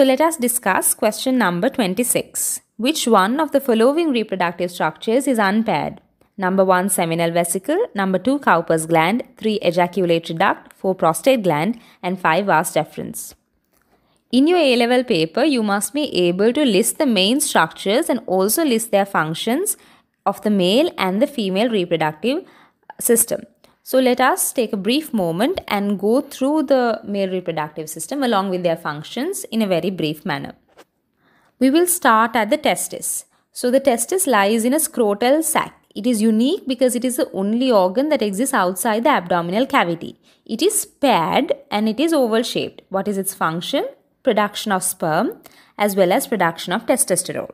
So let us discuss question number 26. Which one of the following reproductive structures is unpaired? Number 1 seminal vesicle, number 2 Cowper's gland, 3 ejaculatory duct, 4 prostate gland and 5 vas deferens. In your A-level paper, you must be able to list the main structures and also list their functions of the male and the female reproductive system. So let us take a brief moment and go through the male reproductive system along with their functions in a very brief manner. We will start at the testis. So the testis lies in a scrotal sac. It is unique because it is the only organ that exists outside the abdominal cavity. It is paired and it is oval shaped. What is its function? Production of sperm as well as production of testosterone.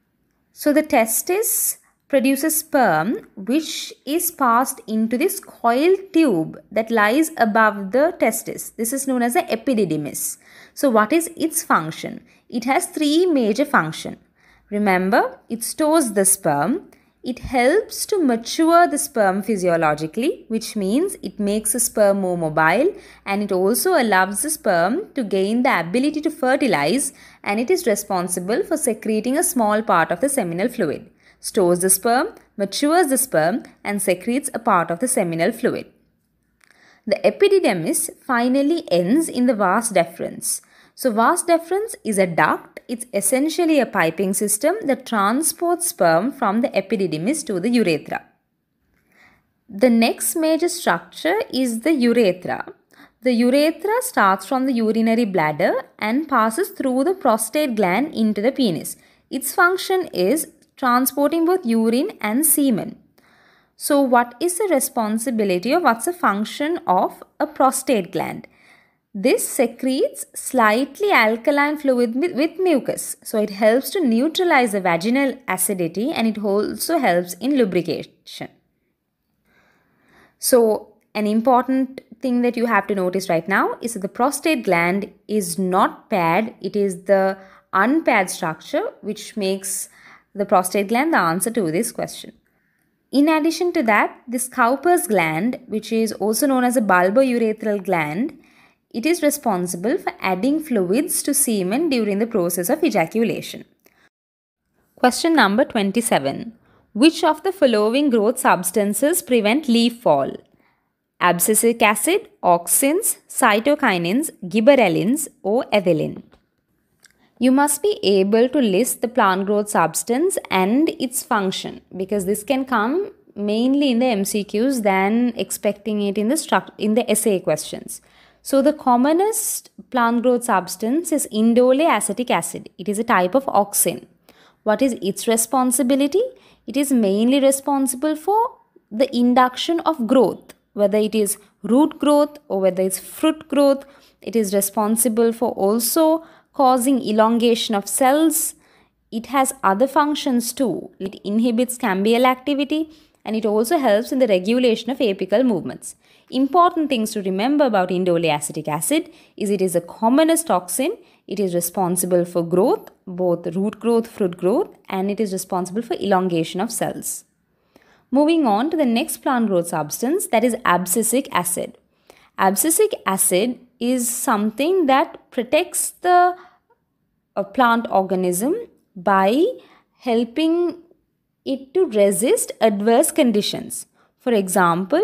So the testis produces sperm which is passed into this coil tube that lies above the testis. This is known as the epididymis. So what is its function? It has three major functions. Remember, it stores the sperm, it helps to mature the sperm physiologically, which means it makes the sperm more mobile and it also allows the sperm to gain the ability to fertilize and it is responsible for secreting a small part of the seminal fluid. Stores the sperm, matures the sperm and secretes a part of the seminal fluid. The epididymis finally ends in the vas deferens. So vas deferens is a duct. It's essentially a piping system that transports sperm from the epididymis to the urethra. The next major structure is the urethra. The urethra starts from the urinary bladder and passes through the prostate gland into the penis. Its function is transporting both urine and semen. So what is the responsibility or what's the function of a prostate gland? This secretes slightly alkaline fluid with mucus. So it helps to neutralize the vaginal acidity and it also helps in lubrication. So an important thing that you have to notice right now is that the prostate gland is not paired. It is the unpaired structure which makes the prostate gland the answer to this question. In addition to that, the Cowper's gland, which is also known as a bulbourethral gland, it is responsible for adding fluids to semen during the process of ejaculation. Question number 27. Which of the following growth substances prevent leaf fall? Abscisic acid, auxins, cytokinins, gibberellins or ethylene. You must be able to list the plant growth substance and its function because this can come mainly in the MCQs than expecting it in the struct in the essay questions. So the commonest plant growth substance is indole acetic acid. It is a type of auxin. What is its responsibility? It is mainly responsible for the induction of growth, whether it is root growth or whether it's fruit growth. It is responsible for also causing elongation of cells. It has other functions too. It inhibits cambial activity and it also helps in the regulation of apical movements. Important things to remember about indole acetic acid is it is the commonest auxin. It is responsible for growth, both root growth, fruit growth, and it is responsible for elongation of cells. Moving on to the next plant growth substance that is abscisic acid. Abscisic acid is something that protects the uh, plant organism by helping it to resist adverse conditions. For example,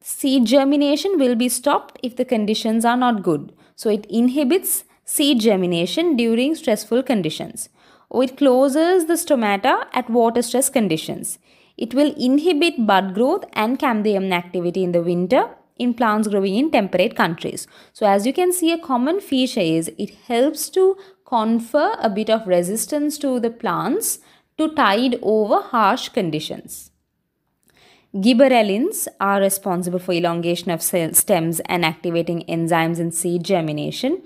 seed germination will be stopped if the conditions are not good. So it inhibits seed germination during stressful conditions. Or it closes the stomata at water stress conditions. It will inhibit bud growth and cambium activity in the winter in plants growing in temperate countries. So as you can see a common feature is it helps to confer a bit of resistance to the plants to tide over harsh conditions. Gibberellins are responsible for elongation of stems and activating enzymes in seed germination.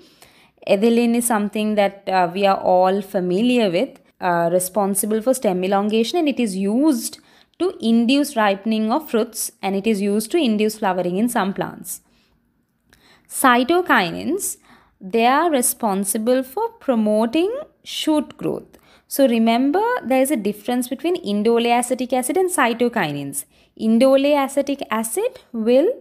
Ethylene is something that uh, we are all familiar with, uh, responsible for stem elongation and it is used to induce ripening of fruits and it is used to induce flowering in some plants. Cytokinins, they are responsible for promoting shoot growth. So remember there is a difference between indole acetic acid and cytokinins. Indole acetic acid will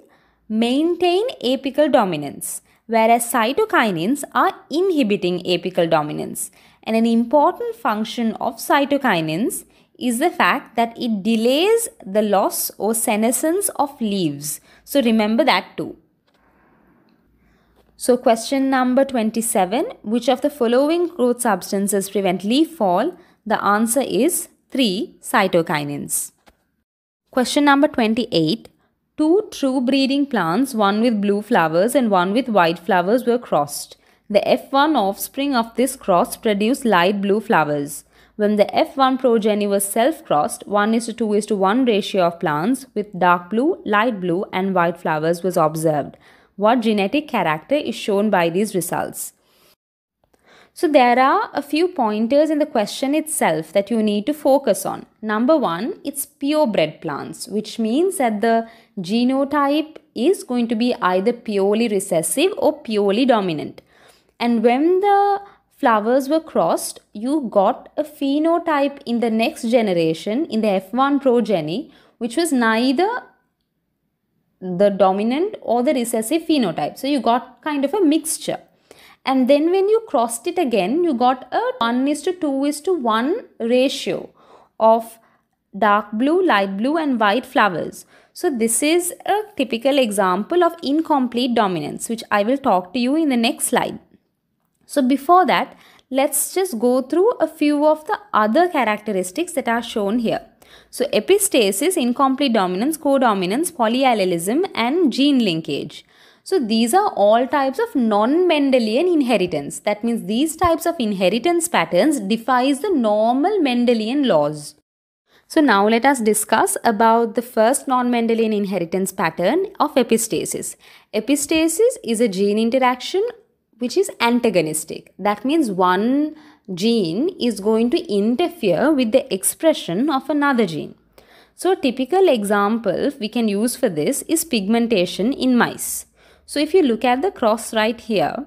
maintain apical dominance whereas cytokinins are inhibiting apical dominance. And an important function of cytokinins is the fact that it delays the loss or senescence of leaves. So remember that too. So question number 27, which of the following growth substances prevent leaf fall? The answer is 3 cytokinins. Question number 28. Two true breeding plants, one with blue flowers and one with white flowers were crossed. The F1 offspring of this cross produced light blue flowers. When the F1 progeny was self-crossed, 1 is to 2 is to 1 ratio of plants with dark blue, light blue and white flowers was observed. What genetic character is shown by these results? So there are a few pointers in the question itself that you need to focus on. Number one, it's purebred plants, which means that the genotype is going to be either purely recessive or purely dominant. And when the flowers were crossed, you got a phenotype in the next generation, in the F1 progeny, which was neither the dominant or the recessive phenotype. So you got kind of a mixture. And then when you crossed it again, you got a 1 is to 2 is to 1 ratio of dark blue, light blue and white flowers. So this is a typical example of incomplete dominance, which I will talk to you in the next slide. So before that, let's just go through a few of the other characteristics that are shown here. So epistasis, incomplete dominance, codominance, polyallelism and gene linkage. So these are all types of non-Mendelian inheritance. That means these types of inheritance patterns defies the normal Mendelian laws. So now let us discuss about the first non-Mendelian inheritance pattern of epistasis. Epistasis is a gene interaction which is antagonistic. That means one gene is going to interfere with the expression of another gene. So typical example we can use for this is pigmentation in mice. So if you look at the cross right here,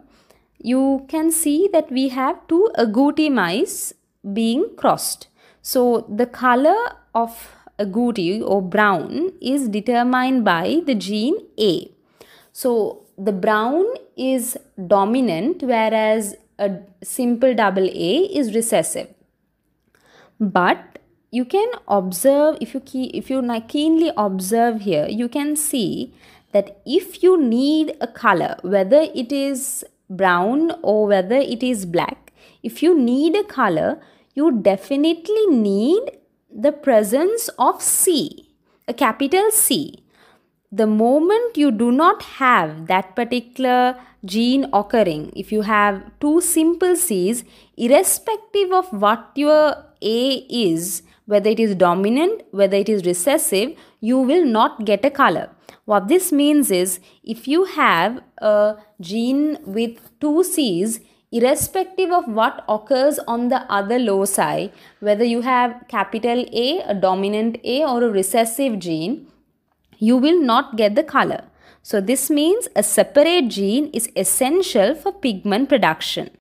you can see that we have two agouti mice being crossed. So the color of agouti or brown is determined by the gene A. So the brown is dominant whereas a simple double A is recessive. But you can observe if you key, if you keenly observe here, you can see that if you need a color, whether it is brown or whether it is black, if you need a color, you definitely need the presence of C, a capital C. The moment you do not have that particular gene occurring, if you have two simple C's, irrespective of what your A is, whether it is dominant, whether it is recessive, you will not get a color. What this means is if you have a gene with two C's, irrespective of what occurs on the other loci, whether you have capital A, a dominant A or a recessive gene, you will not get the color. So this means a separate gene is essential for pigment production.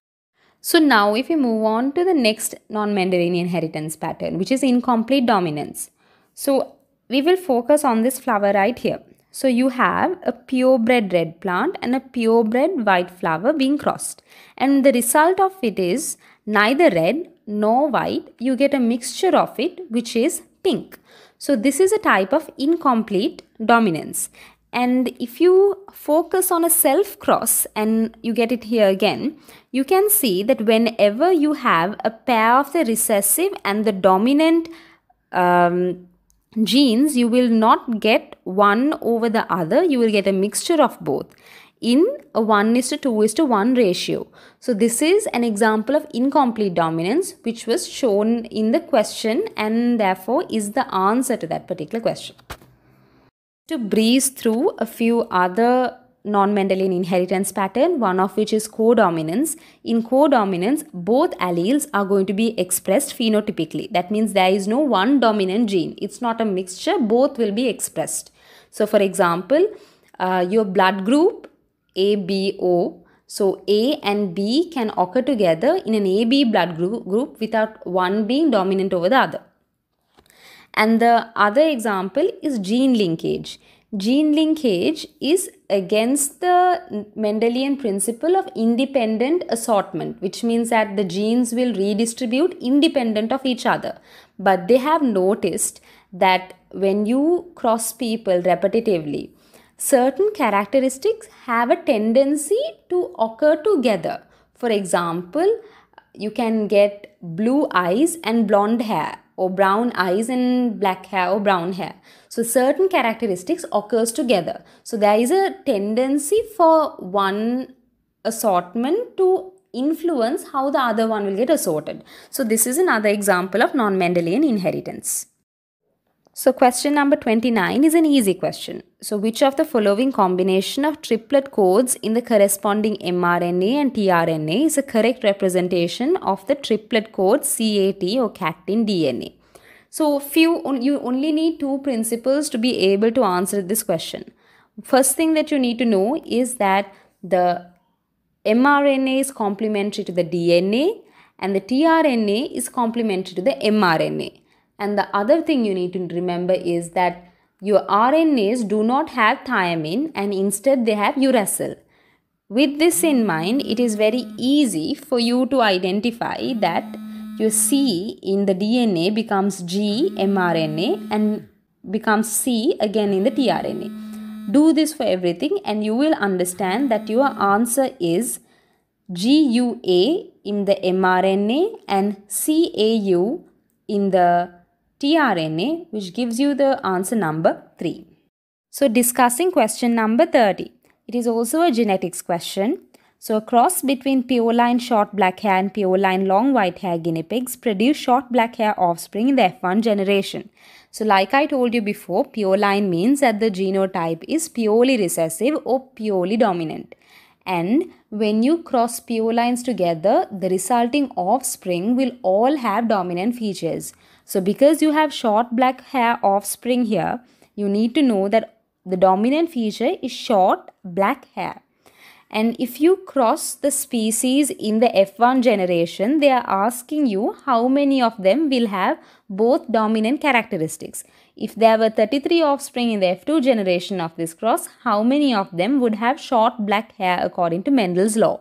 So now if we move on to the next non-Mendelian inheritance pattern, which is incomplete dominance. So we will focus on this flower right here. So you have a purebred red plant and a purebred white flower being crossed. And the result of it is neither red nor white. You get a mixture of it which is pink. So this is a type of incomplete dominance. And if you focus on a self cross and you get it here again, you can see that whenever you have a pair of the recessive and the dominant um, genes, you will not get one over the other. You will get a mixture of both in a 1 is to 2 is to 1 ratio. So this is an example of incomplete dominance which was shown in the question and therefore is the answer to that particular question. To breeze through a few other non-Mendelian inheritance pattern, one of which is codominance. In codominance, both alleles are going to be expressed phenotypically. That means there is no one dominant gene. It's not a mixture, both will be expressed. So for example, uh, your blood group ABO, so A and B can occur together in an AB blood group without one being dominant over the other. And the other example is gene linkage. gene linkage is against the Mendelian principle of independent assortment, which means that the genes will redistribute independent of each other. But they have noticed that when you cross people repetitively, certain characteristics have a tendency to occur together. For example, you can get blue eyes and blonde hair or brown eyes and black hair or brown hair. So certain characteristics occurs together. So there is a tendency for one assortment to influence how the other one will get assorted. So this is another example of non-Mendelian inheritance. So question number 29 is an easy question. So which of the following combination of triplet codes in the corresponding mRNA and tRNA is a correct representation of the triplet code CAT or CAT in DNA? So few you only need two principles to be able to answer this question. First thing that you need to know is that the mRNA is complementary to the DNA and the tRNA is complementary to the mRNA. And the other thing you need to remember is that your RNAs do not have thymine and instead they have uracil. With this in mind, it is very easy for you to identify that your C in the DNA becomes G mRNA and becomes C again in the tRNA. Do this for everything and you will understand that your answer is GUA in the mRNA and CAU in the tRNA which gives you the answer number 3. So discussing question number 30. It is also a genetics question. So a cross between pureline short black hair and pureline long white hair guinea pigs produce short black hair offspring in the F1 generation. So like I told you before, pureline means that the genotype is purely recessive or purely dominant. And when you cross purelines together, the resulting offspring will all have dominant features. So because you have short black hair offspring here, you need to know that the dominant feature is short black hair. And if you cross the species in the F1 generation, they are asking you how many of them will have both dominant characteristics. If there were 33 offspring in the F2 generation of this cross, how many of them would have short black hair according to Mendel's law?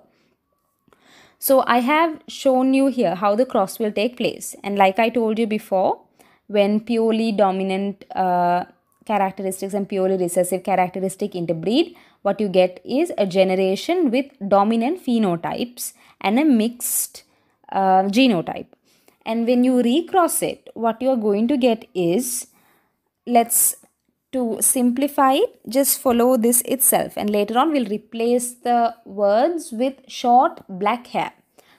So I have shown you here how the cross will take place. And like I told you before, when purely dominant uh, characteristics and purely recessive characteristic interbreed, what you get is a generation with dominant phenotypes and a mixed uh, genotype. And when you recross it, what you are going to get is, let's to simplify it, just follow this itself and later on we'll replace the words with short black hair.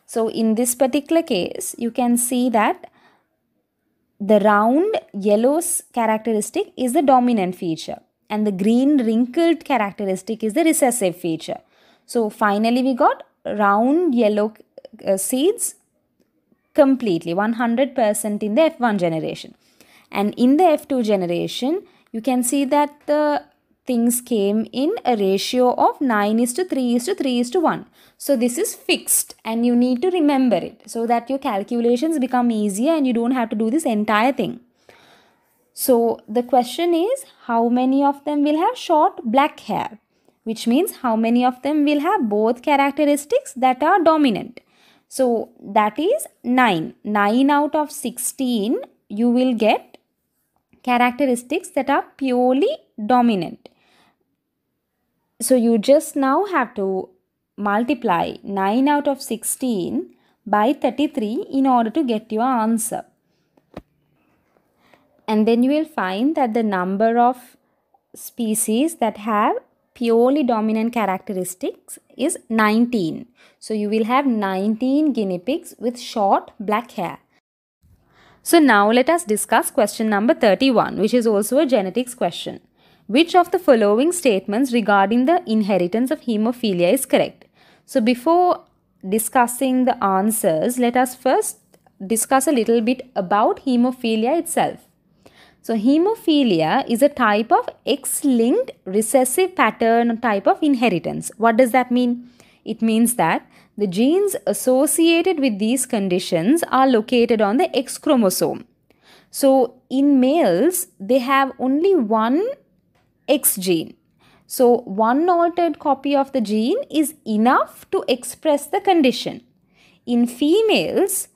So in this particular case, you can see that the round yellow characteristic is the dominant feature and the green wrinkled characteristic is the recessive feature. So finally we got round yellow uh, seeds completely 100% in the F1 generation. And in the F2 generation, you can see that the things came in a ratio of 9 is to 3 is to 3 is to 1. So this is fixed and you need to remember it so that your calculations become easier and you don't have to do this entire thing. So the question is how many of them will have short black hair which means how many of them will have both characteristics that are dominant. So that is 9. 9 out of 16 you will get characteristics that are purely dominant. So you just now have to multiply 9 out of 16 by 33 in order to get your answer. And then you will find that the number of species that have purely dominant characteristics is 19. So you will have 19 guinea pigs with short black hair. So now let us discuss question number 31 which is also a genetics question. Which of the following statements regarding the inheritance of hemophilia is correct? So before discussing the answers, let us first discuss a little bit about hemophilia itself. So hemophilia is a type of X-linked recessive pattern type of inheritance. What does that mean? It means that the genes associated with these conditions are located on the X chromosome. So, in males, they have only one X gene. So, one altered copy of the gene is enough to express the condition. In females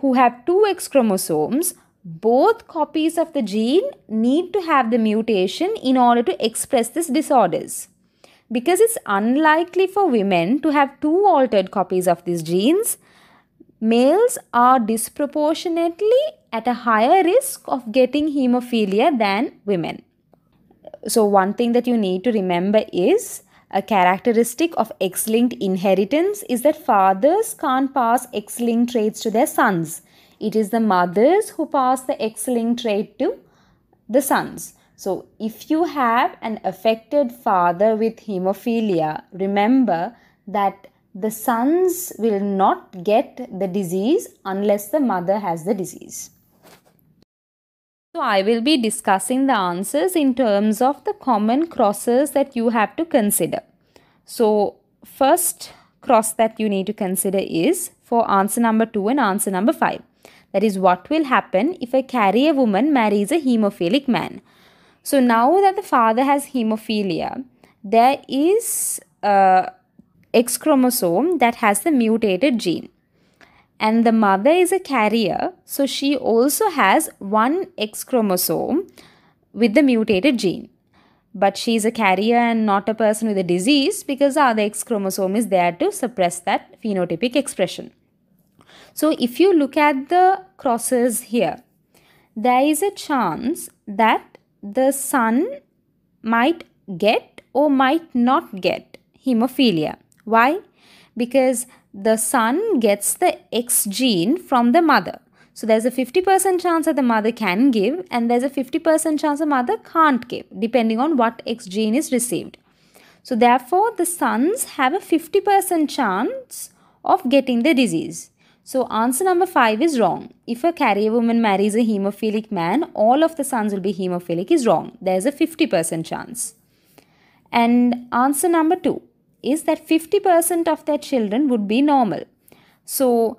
who have two X chromosomes, both copies of the gene need to have the mutation in order to express these disorders. Because it's unlikely for women to have two altered copies of these genes, males are disproportionately at a higher risk of getting hemophilia than women so one thing that you need to remember is a characteristic of X-linked inheritance is that fathers can't pass X-linked traits to their sons. It is the mothers who pass the X-linked trait to the sons. So if you have an affected father with hemophilia, remember that the sons will not get the disease unless the mother has the disease. So I will be discussing the answers in terms of the common crosses that you have to consider. So first cross that you need to consider is for answer number 2 and answer number 5. That is what will happen if a carrier woman marries a hemophilic man. So now that the father has hemophilia, there is a X chromosome that has the mutated gene and the mother is a carrier so she also has one X chromosome with the mutated gene but she is a carrier and not a person with a disease because the other X chromosome is there to suppress that phenotypic expression. So if you look at the crosses here, there is a chance that the son might get or might not get hemophilia. Why? Because the son gets the X gene from the mother. So there's a 50% chance that the mother can give and there's a 50% chance the mother can't give depending on what X gene is received. So therefore the sons have a 50% chance of getting the disease. So answer number 5 is wrong. If a carrier woman marries a hemophilic man, all of the sons will be hemophilic is wrong. There's a 50% chance. And answer number 2 is that 50% of their children would be normal. So,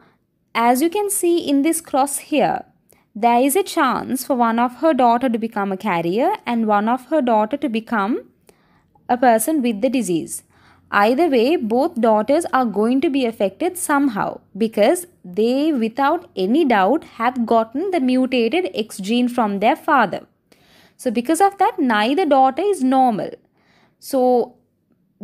as you can see in this cross here, there is a chance for one of her daughter to become a carrier and one of her daughter to become a person with the disease. Either way, both daughters are going to be affected somehow because they, without any doubt, have gotten the mutated X gene from their father. So, because of that, neither daughter is normal. So,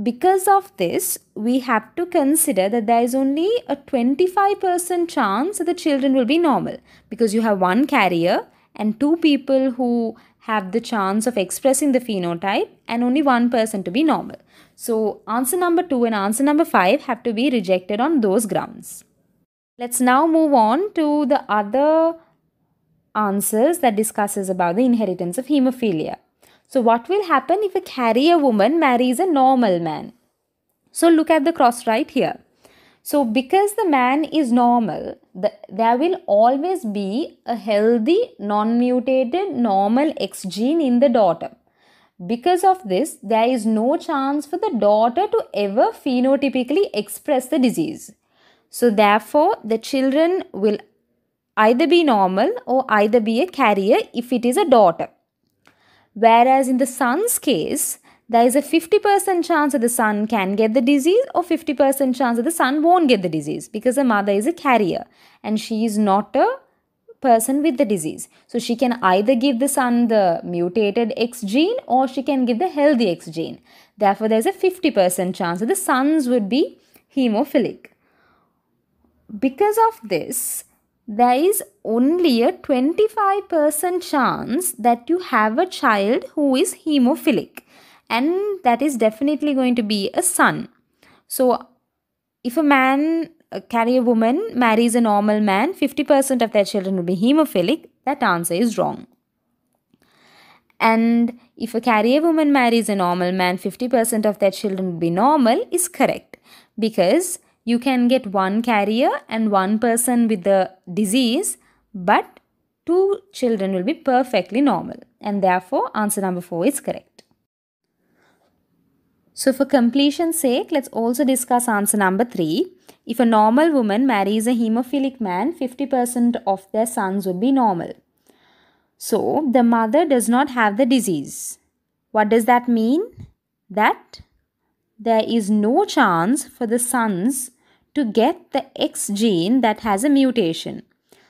because of this, we have to consider that there is only a 25% chance that the children will be normal because you have one carrier and two people who have the chance of expressing the phenotype and only one person to be normal. So answer number 2 and answer number 5 have to be rejected on those grounds. Let's now move on to the other answers that discusses about the inheritance of hemophilia. So what will happen if a carrier woman marries a normal man? So look at the cross right here. So because the man is normal, the, there will always be a healthy, non-mutated, normal X gene in the daughter. Because of this, there is no chance for the daughter to ever phenotypically express the disease. So therefore, the children will either be normal or either be a carrier if it is a daughter. Whereas in the son's case, there is a 50% chance that the son can get the disease or 50% chance that the son won't get the disease because the mother is a carrier and she is not a person with the disease. So she can either give the son the mutated X gene or she can give the healthy X gene. Therefore, there's a 50% chance that the sons would be hemophilic. Because of this, there is only a 25% chance that you have a child who is hemophilic and that is definitely going to be a son. So if a man uh, carry a carrier woman marries a normal man, 50% of their children will be hemophilic. That answer is wrong. And if a carrier woman marries a normal man, 50% of their children will be normal is correct because you can get one carrier and one person with the disease, but two children will be perfectly normal. And therefore, answer number 4 is correct. So for completion's sake, let's also discuss answer number 3. If a normal woman marries a hemophilic man, 50% of their sons would be normal. So the mother does not have the disease. What does that mean? That there is no chance for the sons to get the X gene that has a mutation.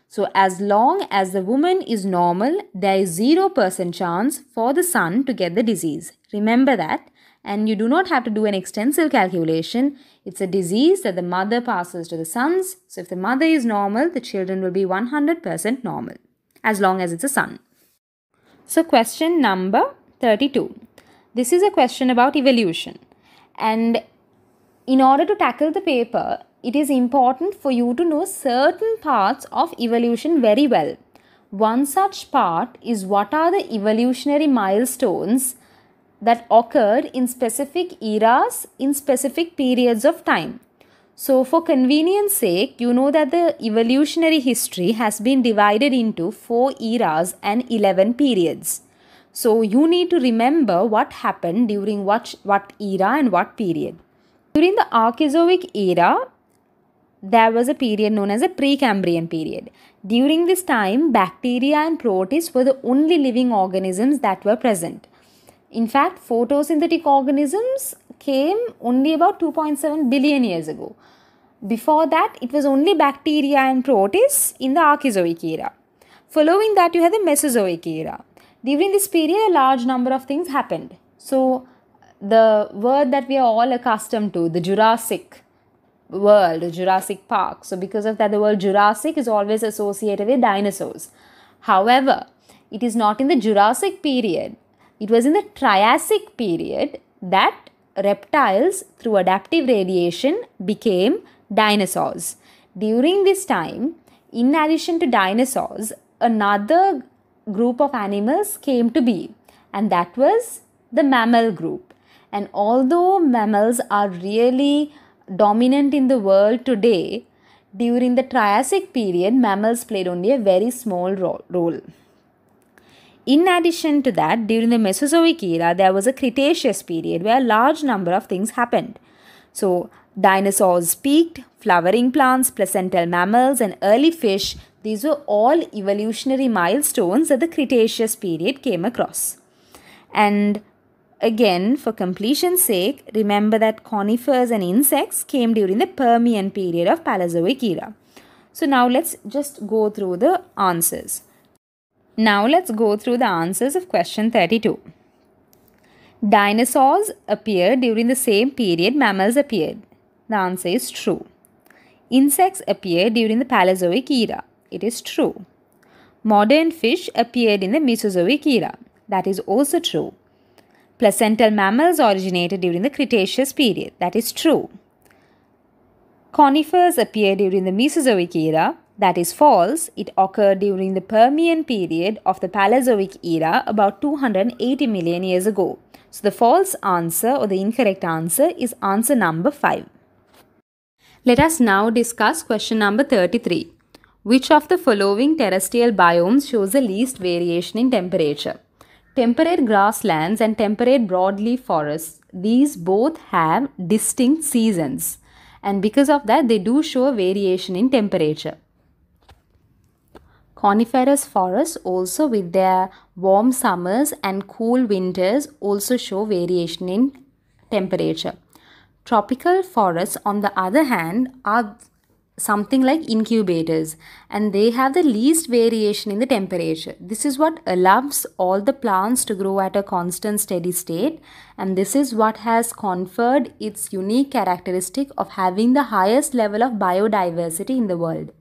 So, as long as the woman is normal, there is 0% chance for the son to get the disease. Remember that. And you do not have to do an extensive calculation. It's a disease that the mother passes to the sons. So, if the mother is normal, the children will be 100% normal as long as it's a son. So, question number 32. This is a question about evolution. And in order to tackle the paper, it is important for you to know certain parts of evolution very well. One such part is what are the evolutionary milestones that occurred in specific eras in specific periods of time. So, for convenience sake, you know that the evolutionary history has been divided into 4 eras and 11 periods. So, you need to remember what happened during what, what era and what period. During the Archeozoic era, there was a period known as a Precambrian period. During this time, bacteria and protists were the only living organisms that were present. In fact, photosynthetic organisms came only about 2.7 billion years ago. Before that, it was only bacteria and protists in the Archeozoic era. Following that, you had the Mesozoic era. During this period, a large number of things happened. So, the word that we are all accustomed to, the Jurassic world, Jurassic Park. So, because of that, the word Jurassic is always associated with dinosaurs. However, it is not in the Jurassic period, it was in the Triassic period that reptiles, through adaptive radiation, became dinosaurs. During this time, in addition to dinosaurs, another group of animals came to be, and that was the mammal group. And although mammals are really dominant in the world today, during the Triassic period, mammals played only a very small role. In addition to that, during the Mesozoic era, there was a Cretaceous period where a large number of things happened. So, dinosaurs peaked, flowering plants, placental mammals, and early fish, these were all evolutionary milestones that the Cretaceous period came across. And Again, for completion's sake, remember that conifers and insects came during the Permian period of Paleozoic era. So now let's just go through the answers. Now let's go through the answers of question 32. Dinosaurs appeared during the same period mammals appeared. The answer is true. Insects appeared during the Paleozoic era. It is true. Modern fish appeared in the Mesozoic era. That is also true. Placental mammals originated during the Cretaceous period. That is true. Conifers appeared during the Mesozoic era. That is false. It occurred during the Permian period of the Paleozoic era about 280 million years ago. So the false answer or the incorrect answer is answer number 5. Let us now discuss question number 33. Which of the following terrestrial biomes shows the least variation in temperature? Temperate grasslands and temperate broadleaf forests, these both have distinct seasons. And because of that, they do show a variation in temperature. Coniferous forests also with their warm summers and cool winters also show variation in temperature. Tropical forests on the other hand are something like incubators and they have the least variation in the temperature. This is what allows all the plants to grow at a constant steady state and this is what has conferred its unique characteristic of having the highest level of biodiversity in the world.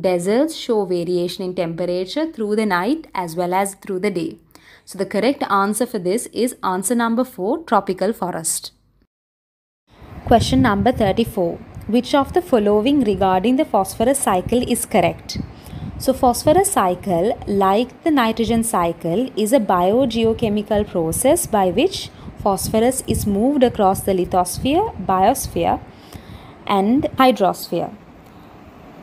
Deserts show variation in temperature through the night as well as through the day. So the correct answer for this is answer number 4 tropical forest. Question number 34 which of the following regarding the phosphorus cycle is correct? So phosphorus cycle, like the nitrogen cycle, is a biogeochemical process by which phosphorus is moved across the lithosphere, biosphere and hydrosphere.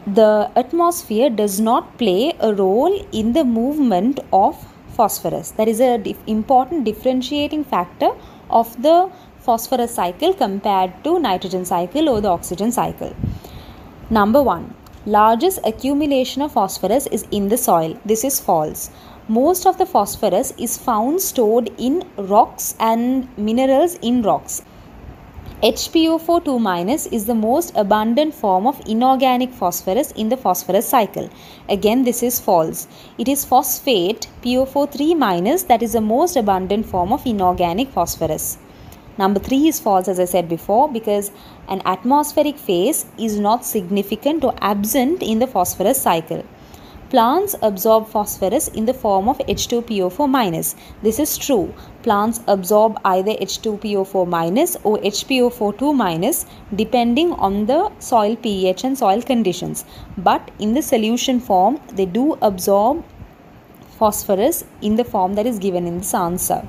The atmosphere does not play a role in the movement of phosphorus. That is an important differentiating factor of the phosphorus cycle compared to nitrogen cycle or the oxygen cycle. Number 1. Largest accumulation of phosphorus is in the soil. This is false. most of the phosphorus is found stored in rocks and minerals in rocks. HPO4 2 minus is the most abundant form of inorganic phosphorus in the phosphorus cycle. Again, this is false. It is phosphate PO4 3 minus that is the most abundant form of inorganic phosphorus. Number 3 is false as I said before because an atmospheric phase is not significant or absent in the phosphorus cycle. Plants absorb phosphorus in the form of H2PO4 minus. This is true. Plants absorb either H2PO4 minus or HPO42 minus depending on the soil pH and soil conditions. But in the solution form, they do absorb phosphorus in the form that is given in this answer.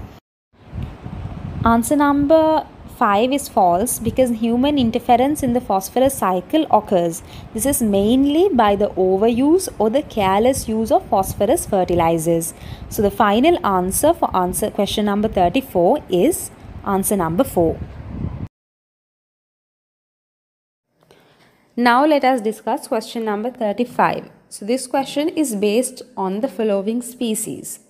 Answer number 5 is false because human interference in the phosphorus cycle occurs. This is mainly by the overuse or the careless use of phosphorus fertilizers. So the final answer for answer question number 34 is answer number 4. Now let us discuss question number 35. So this question is based on the following species.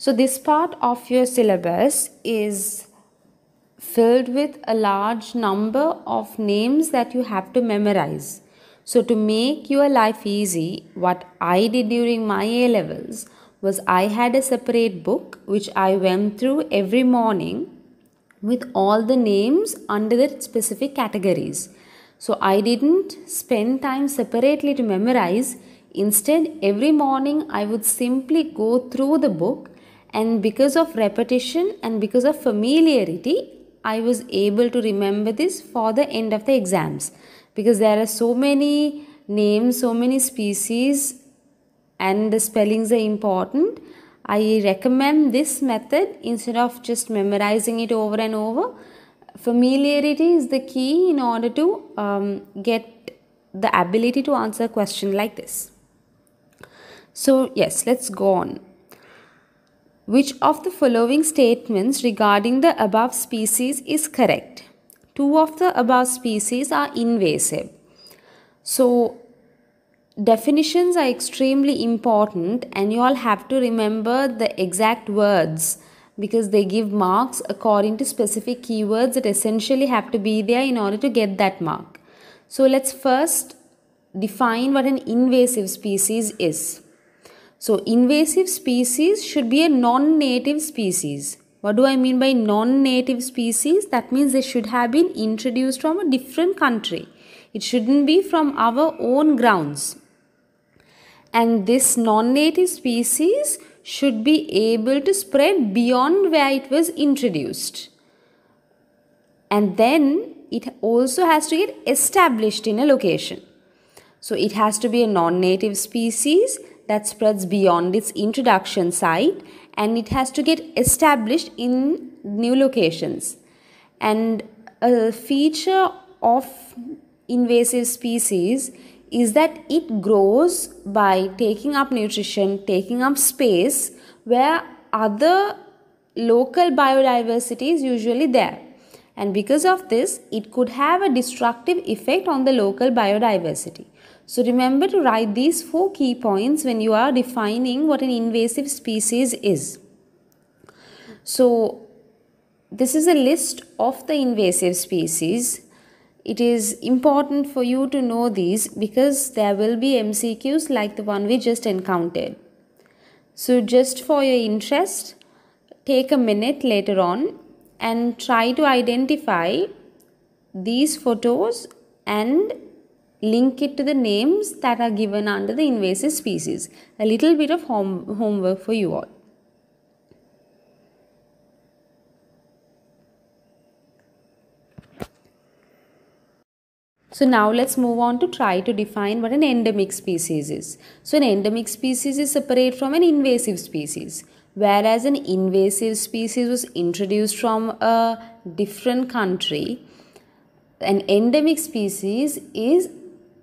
So this part of your syllabus is filled with a large number of names that you have to memorize. So, to make your life easy, what I did during my A levels was I had a separate book which I went through every morning with all the names under the specific categories. So, I didn't spend time separately to memorize. Instead, every morning I would simply go through the book, and because of repetition and because of familiarity, I was able to remember this for the end of the exams because there are so many names, so many species, and the spellings are important. I recommend this method instead of just memorizing it over and over. Familiarity is the key in order to um, get the ability to answer a question like this. So, yes, let's go on. Which of the following statements regarding the above species is correct? Two of the above species are invasive. So, definitions are extremely important and you all have to remember the exact words because they give marks according to specific keywords that essentially have to be there in order to get that mark. So, let's first define what an invasive species is. So invasive species should be a non-native species. What do I mean by non-native species? That means they should have been introduced from a different country. It shouldn't be from our own grounds. And this non-native species should be able to spread beyond where it was introduced. And then it also has to get established in a location. So it has to be a non-native species that spreads beyond its introduction site and it has to get established in new locations. And a feature of invasive species is that it grows by taking up nutrition, taking up space where other local biodiversity is usually there. And because of this, it could have a destructive effect on the local biodiversity. So remember to write these four key points when you are defining what an invasive species is. So this is a list of the invasive species. It is important for you to know these because there will be MCQs like the one we just encountered. So just for your interest, take a minute later on and try to identify these photos and link it to the names that are given under the invasive species. A little bit of home, homework for you all. So now let's move on to try to define what an endemic species is. So an endemic species is separate from an invasive species. Whereas an invasive species was introduced from a different country, an endemic species is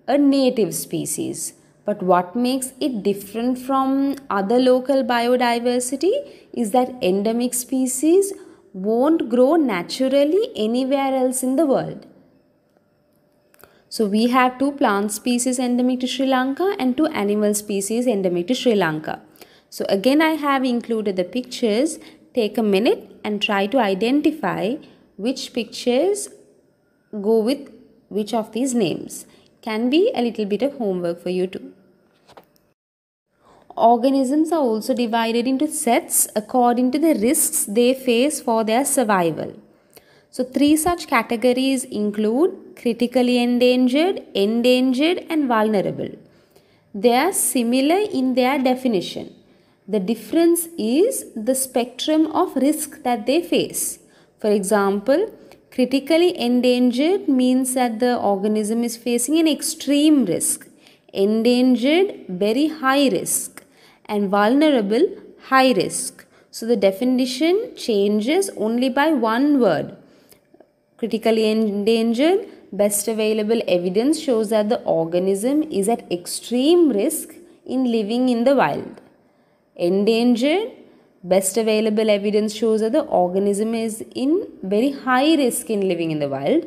a native species. But what makes it different from other local biodiversity is that endemic species won't grow naturally anywhere else in the world. So we have two plant species endemic to Sri Lanka and two animal species endemic to Sri Lanka. So again I have included the pictures. Take a minute and try to identify which pictures go with which of these names. Can be a little bit of homework for you too. Organisms are also divided into sets according to the risks they face for their survival. So, three such categories include critically endangered, endangered, and vulnerable. They are similar in their definition. The difference is the spectrum of risk that they face. For example, critically endangered means that the organism is facing an extreme risk, endangered, very high risk, and vulnerable, high risk. So the definition changes only by one word. Critically endangered, best available evidence shows that the organism is at extreme risk in living in the wild. Endangered, best available evidence shows that the organism is in very high risk in living in the wild.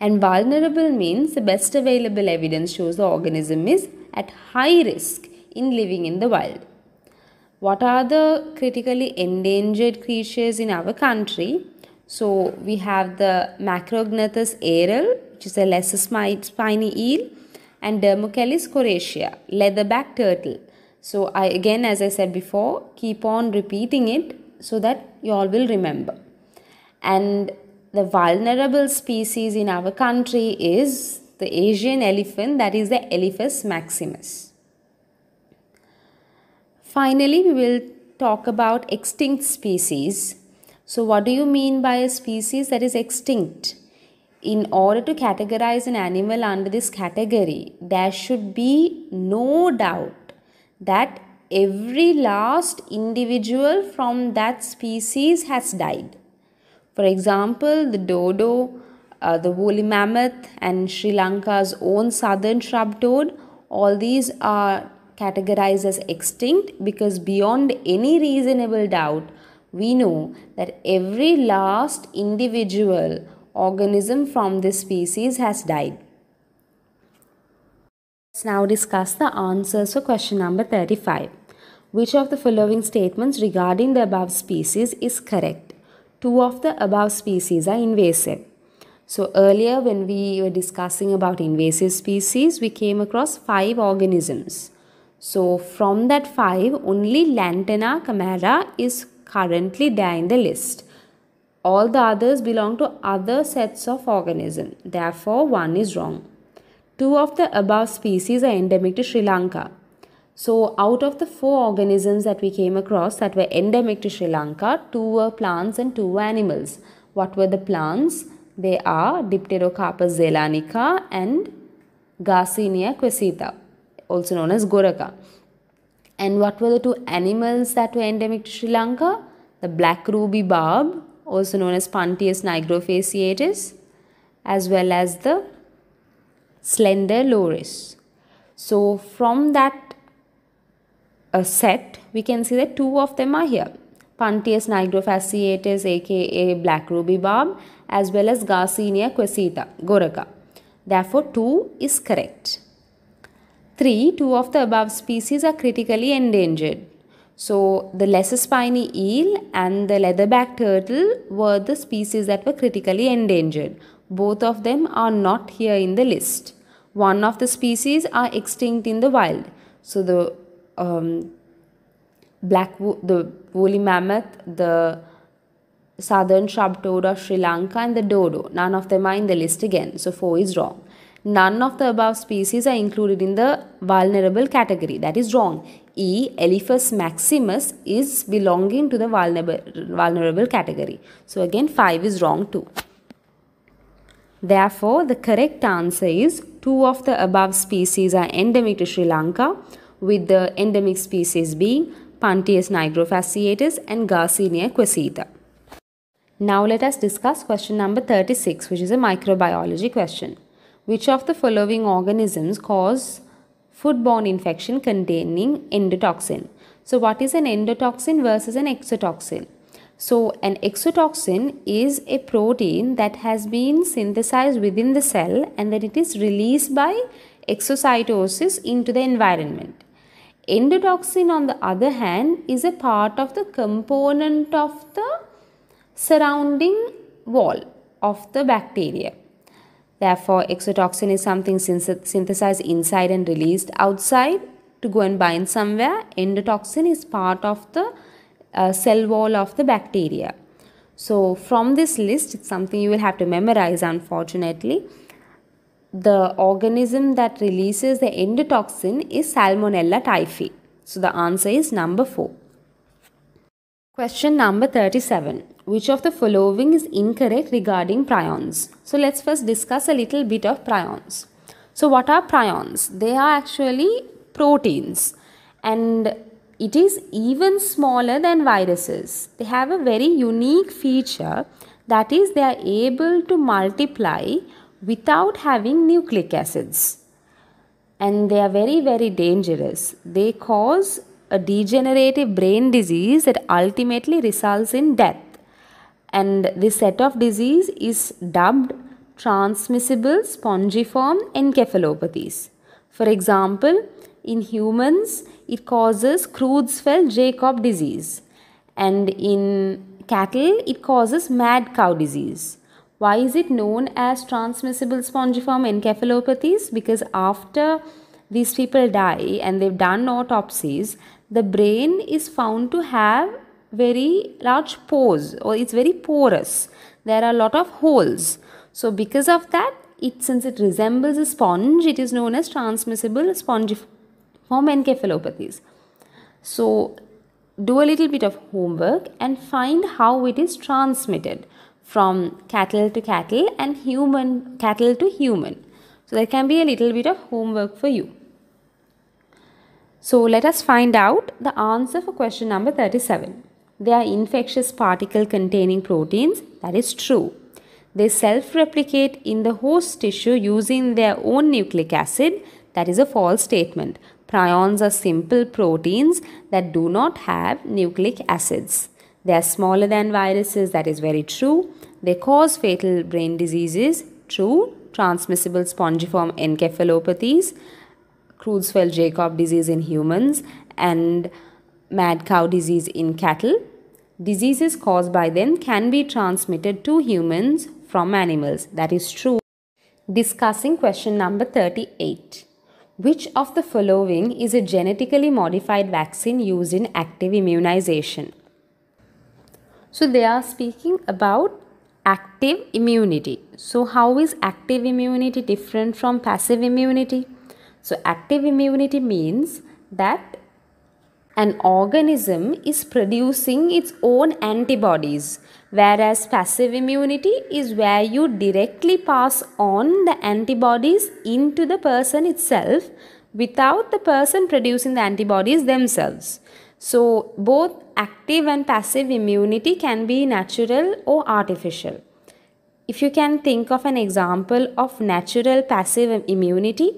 And vulnerable means the best available evidence shows the organism is at high risk in living in the wild. What are the critically endangered creatures in our country? So we have the Macrognathus aral, which is a lesser spiny eel, and Dermochelys coriacea, leatherback turtle. So I again as I said before keep on repeating it so that you all will remember. And the vulnerable species in our country is the Asian elephant that is the Elephas maximus. Finally, we will talk about extinct species. So what do you mean by a species that is extinct? In order to categorize an animal under this category, there should be no doubt that every last individual from that species has died. For example, the dodo, uh, the woolly mammoth, and Sri Lanka's own southern shrub toad, all these are categorized as extinct because beyond any reasonable doubt, we know that every last individual organism from this species has died. Let's now discuss the answers for question number 35. Which of the following statements regarding the above species is correct? Two of the above species are invasive. So earlier when we were discussing about invasive species, we came across five organisms. So from that five, only Lantana camara is currently there in the list. All the others belong to other sets of organisms. Therefore, one is wrong. Two of the above species are endemic to Sri Lanka. So, out of the four organisms that we came across that were endemic to Sri Lanka, two were plants and two were animals. What were the plants? They are Dipterocarpus zeylanica and Garcinia quaesita, also known as Goraka. And what were the two animals that were endemic to Sri Lanka? The black ruby barb, also known as Puntius nigrofasciatus, as well as the slender loris. So from that uh, set, we can see that two of them are here. Puntius nigrofasciatus aka black ruby barb as well as Garcinia quaesita, Goraka. Therefore, 2 is correct. 3. Two of the above species are critically endangered. So, the lesser spiny eel and the leatherback turtle were the species that were critically endangered. Both of them are not here in the list. One of the species are extinct in the wild. So the um, black the woolly mammoth, the southern shrub toad of Sri Lanka and the dodo. None of them are in the list again. So 4 is wrong. None of the above species are included in the vulnerable category. That is wrong. E. Elephas maximus is belonging to the vulnerable, vulnerable category. So again 5 is wrong too. Therefore, the correct answer is two of the above species are endemic to Sri Lanka, with the endemic species being Puntius nigrofasciatus and Garcinia quaesita. Now let us discuss question number 36, which is a microbiology question. Which of the following organisms cause foodborne infection containing endotoxin? So what is an endotoxin versus an exotoxin? So an exotoxin is a protein that has been synthesized within the cell and then it is released by exocytosis into the environment. Endotoxin, on the other hand, is a part of the component of the surrounding wall of the bacteria. Therefore, exotoxin is something synthesized inside and released outside to go and bind somewhere. Endotoxin is part of the uh, cell wall of the bacteria. So, from this list, it's something you will have to memorize unfortunately. The organism that releases the endotoxin is Salmonella typhi. So, the answer is number 4. Question number 37. Which of the following is incorrect regarding prions? So let's first discuss a little bit of prions. So what are prions? They are actually proteins and it is even smaller than viruses. They have a very unique feature that is they are able to multiply without having nucleic acids. And they are very very dangerous. They cause a degenerative brain disease that ultimately results in death and this set of disease is dubbed transmissible spongiform encephalopathies. For example, in humans, it causes Creutzfeldt Jakob disease and in cattle, it causes mad cow disease. Why is it known as transmissible spongiform encephalopathies? Because after these people die and they've done autopsies, the brain is found to have very large pores or it's very porous. There are a lot of holes. So because of that, it since it resembles a sponge, it is known as transmissible spongiform encephalopathies. So do a little bit of homework and find how it is transmitted from cattle to cattle and human cattle to human. So there can be a little bit of homework for you. So let us find out the answer for question number 37 they are infectious particle containing proteins. That is true. They self-replicate in the host tissue using their own nucleic acid. That is a false statement. Prions are simple proteins that do not have nucleic acids. They are smaller than viruses. That is very true. They cause fatal brain diseases. True. Transmissible spongiform encephalopathies. Creutzfeldt-Jakob disease in humans and mad cow disease in cattle. Diseases caused by them can be transmitted to humans from animals. That is true. Discussing question number 38. Which of the following is a genetically modified vaccine used in active immunization? So they are speaking about active immunity. So how is active immunity different from passive immunity? So active immunity means that an organism is producing its own antibodies whereas passive immunity is where you directly pass on the antibodies into the person itself without the person producing the antibodies themselves. So both active and passive immunity can be natural or artificial. If you can think of an example of natural passive immunity,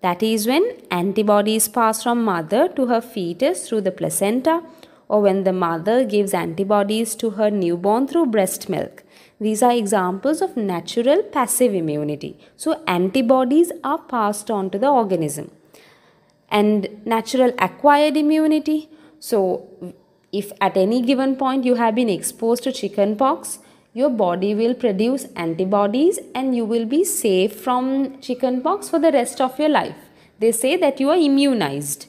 that is when antibodies pass from mother to her fetus through the placenta or when the mother gives antibodies to her newborn through breast milk. These are examples of natural passive immunity. So antibodies are passed on to the organism. And natural acquired immunity. So if at any given point you have been exposed to chickenpox, your body will produce antibodies and you will be safe from chickenpox for the rest of your life. They say that you are immunized.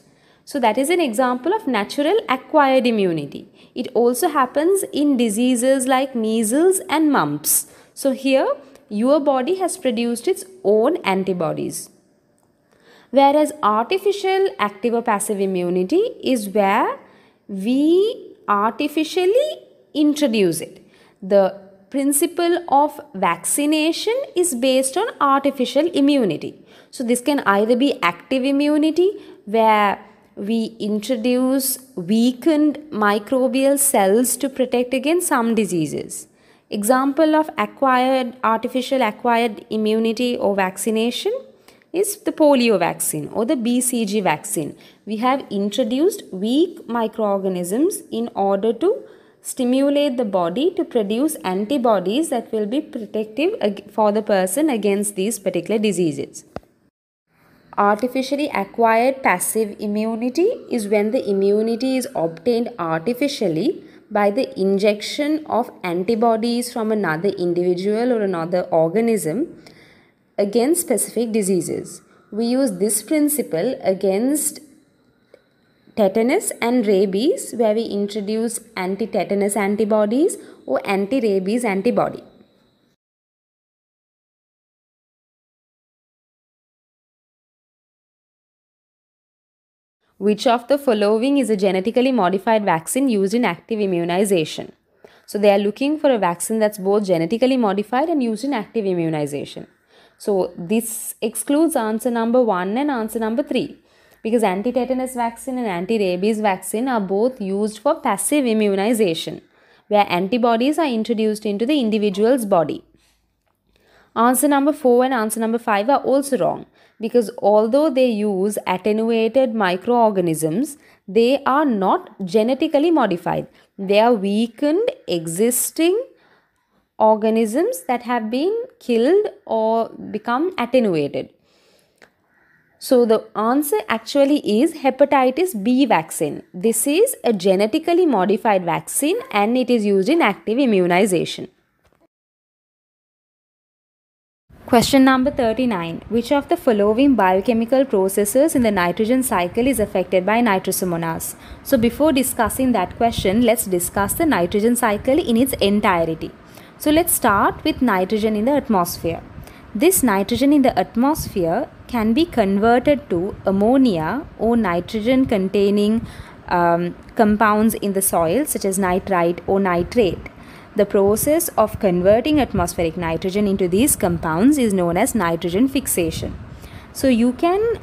So that is an example of natural acquired immunity. It also happens in diseases like measles and mumps. So here your body has produced its own antibodies. Whereas artificial active or passive immunity is where we artificially introduce it. The principle of vaccination is based on artificial immunity. So this can either be active immunity where we introduce weakened microbial cells to protect against some diseases. Example of acquired artificial acquired immunity or vaccination is the polio vaccine or the BCG vaccine. We have introduced weak microorganisms in order to stimulate the body to produce antibodies that will be protective for the person against these particular diseases. Artificially acquired passive immunity is when the immunity is obtained artificially by the injection of antibodies from another individual or another organism against specific diseases. We use this principle against tetanus and rabies where we introduce anti-tetanus antibodies or anti-rabies antibody. Which of the following is a genetically modified vaccine used in active immunization? So they are looking for a vaccine that's both genetically modified and used in active immunization. So this excludes answer number 1 and answer number 3 because anti-tetanus vaccine and anti-rabies vaccine are both used for passive immunization where antibodies are introduced into the individual's body. Answer number 4 and answer number 5 are also wrong because although they use attenuated microorganisms, they are not genetically modified. They are weakened existing organisms that have been killed or become attenuated. So the answer actually is hepatitis B vaccine. This is a genetically modified vaccine and it is used in active immunization. Question number 39. Which of the following biochemical processes in the nitrogen cycle is affected by nitrosomonas? So before discussing that question, let's discuss the nitrogen cycle in its entirety. So let's start with nitrogen in the atmosphere. This nitrogen in the atmosphere can be converted to ammonia or nitrogen containing um, compounds in the soil such as nitrite or nitrate. The process of converting atmospheric nitrogen into these compounds is known as nitrogen fixation. So you can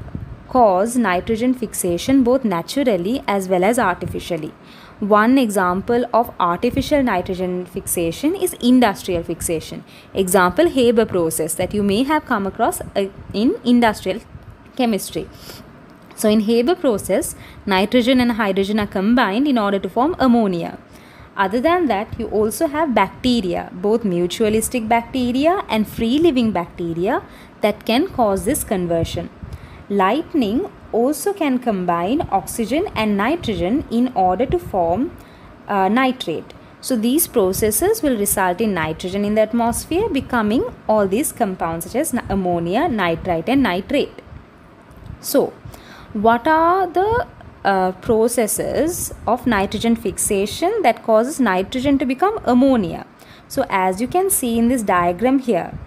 cause nitrogen fixation both naturally as well as artificially. One example of artificial nitrogen fixation is industrial fixation. Example Haber process that you may have come across uh, in industrial chemistry. So in Haber process, nitrogen and hydrogen are combined in order to form ammonia. Other than that, you also have bacteria, both mutualistic bacteria and free living bacteria that can cause this conversion. Lightning also can combine oxygen and nitrogen in order to form uh, nitrate. So these processes will result in nitrogen in the atmosphere becoming all these compounds such as ammonia, nitrite and nitrate. So what are the uh, processes of nitrogen fixation that causes nitrogen to become ammonia. So as you can see in this diagram here,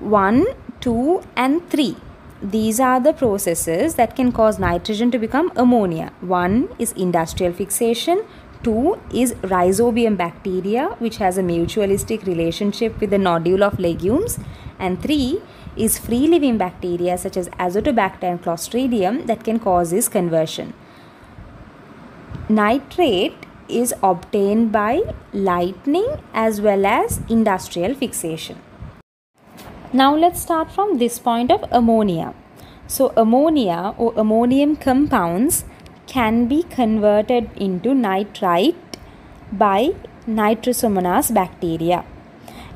1, 2 and 3. These are the processes that can cause nitrogen to become ammonia. 1 is industrial fixation, 2 is rhizobium bacteria which has a mutualistic relationship with the nodule of legumes and 3 is free living bacteria such as azotobacter and clostridium that can cause this conversion. Nitrate is obtained by lightning as well as industrial fixation. Now let's start from this point of ammonia. So ammonia or ammonium compounds can be converted into nitrite by nitrosomonas bacteria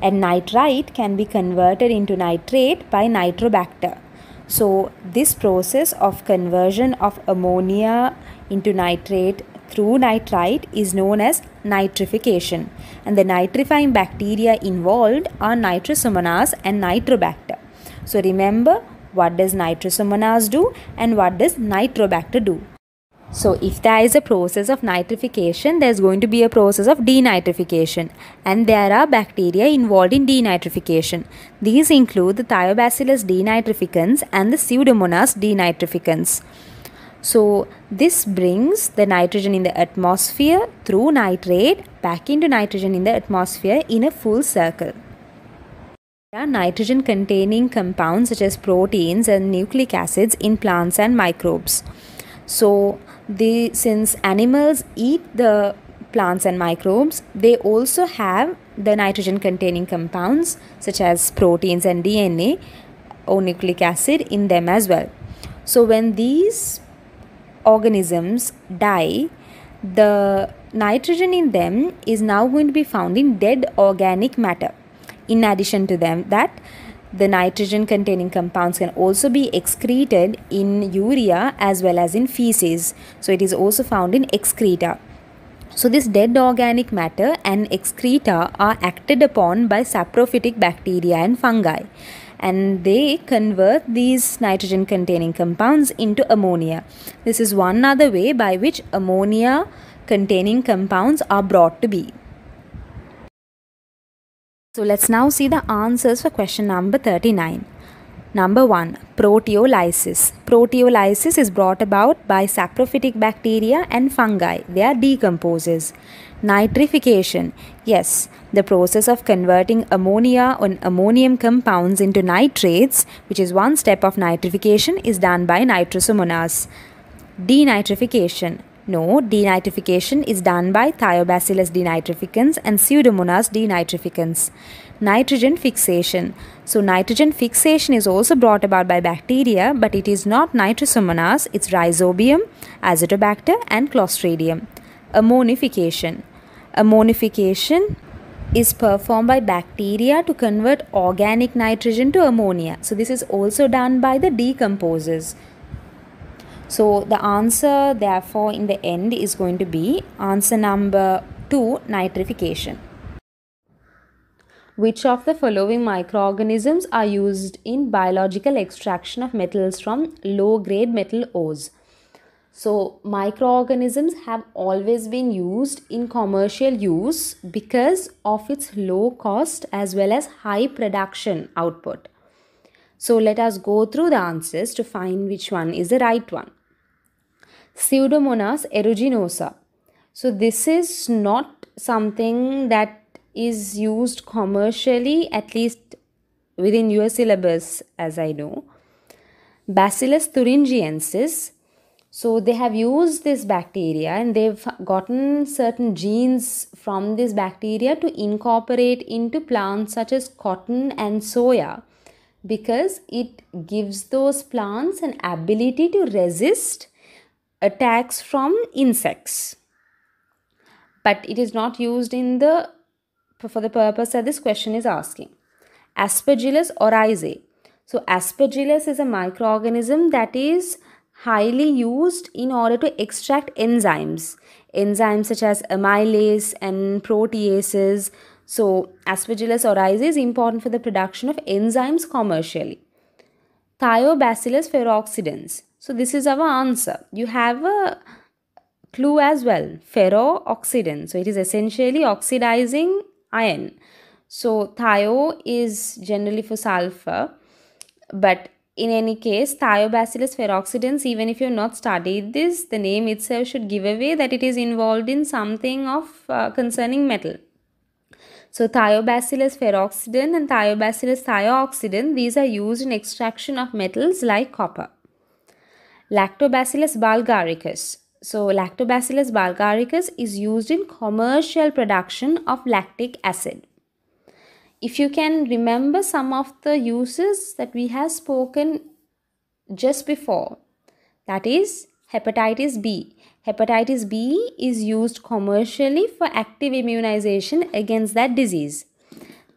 and nitrite can be converted into nitrate by nitrobacter. So this process of conversion of ammonia into nitrate through nitrite is known as nitrification and the nitrifying bacteria involved are nitrosomonas and nitrobacter. So remember what does nitrosomonas do and what does nitrobacter do. So if there is a process of nitrification, there is going to be a process of denitrification and there are bacteria involved in denitrification. These include the Thiobacillus denitrificans and the Pseudomonas denitrificans. So this brings the nitrogen in the atmosphere through nitrate back into nitrogen in the atmosphere in a full circle. There are nitrogen containing compounds such as proteins and nucleic acids in plants and microbes. So they, since animals eat the plants and microbes, they also have the nitrogen containing compounds such as proteins and DNA or nucleic acid in them as well. So when these organisms die, the nitrogen in them is now going to be found in dead organic matter. In addition to them, that the nitrogen containing compounds can also be excreted in urea as well as in feces. So it is also found in excreta. So this dead organic matter and excreta are acted upon by saprophytic bacteria and fungi and they convert these nitrogen containing compounds into ammonia. This is one other way by which ammonia containing compounds are brought to be. So let's now see the answers for question number 39. Number 1. Proteolysis. Proteolysis is brought about by saprophytic bacteria and fungi. They are decomposers. Nitrification. Yes, the process of converting ammonia or ammonium compounds into nitrates, which is one step of nitrification, is done by nitrosomonas. Denitrification. No, denitrification is done by Thiobacillus denitrificans and Pseudomonas denitrificans. Nitrogen fixation. So, nitrogen fixation is also brought about by bacteria, but it is not Nitrosomonas, it's Rhizobium, Azotobacter, and Clostridium. Ammonification. Ammonification is performed by bacteria to convert organic nitrogen to ammonia. So, this is also done by the decomposers. So the answer therefore in the end is going to be answer number 2 nitrification. Which of the following microorganisms are used in biological extraction of metals from low grade metal ores? So microorganisms have always been used in commercial use because of its low cost as well as high production output. So let us go through the answers to find which one is the right one. Pseudomonas aeruginosa. So this is not something that is used commercially, at least within your syllabus, as I know. Bacillus thuringiensis. So they have used this bacteria and they've gotten certain genes from this bacteria to incorporate into plants such as cotton and soya because it gives those plants an ability to resist attacks from insects. But it is not used in the for the purpose that this question is asking. Aspergillus oryzae so aspergillus is a microorganism that is highly used in order to extract enzymes enzymes such as amylase and proteases so aspergillus oryzae is important for the production of enzymes commercially thiobacillus ferrooxidans so this is our answer. You have a clue as well. Ferro-oxidant. So it is essentially oxidizing iron. So thio is generally for sulfur. But in any case, thiobacillus ferrooxidans, even if you have not studied this, the name itself should give away that it is involved in something of uh, concerning metal. So thiobacillus ferrooxidans and thiobacillus thiooxidans, these are used in extraction of metals like copper. Lactobacillus bulgaricus. So Lactobacillus bulgaricus is used in commercial production of lactic acid. If you can remember some of the uses that we have spoken just before, that is hepatitis B. Hepatitis B is used commercially for active immunization against that disease.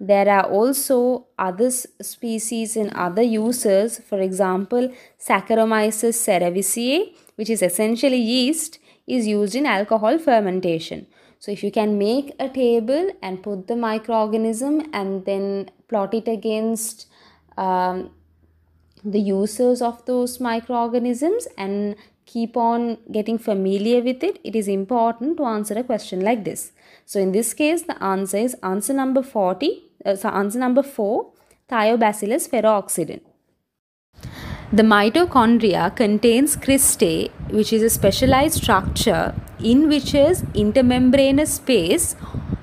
There are also other species and other uses. For example, Saccharomyces cerevisiae, which is essentially yeast, is used in alcohol fermentation. So if you can make a table and put the microorganism and then plot it against um, the uses of those microorganisms and keep on getting familiar with it, it is important to answer a question like this. So in this case, the answer is answer number 40 uh, so answer number 4 thiobacillus ferrooxidans the mitochondria contains cristae which is a specialized structure in which is intermembranous space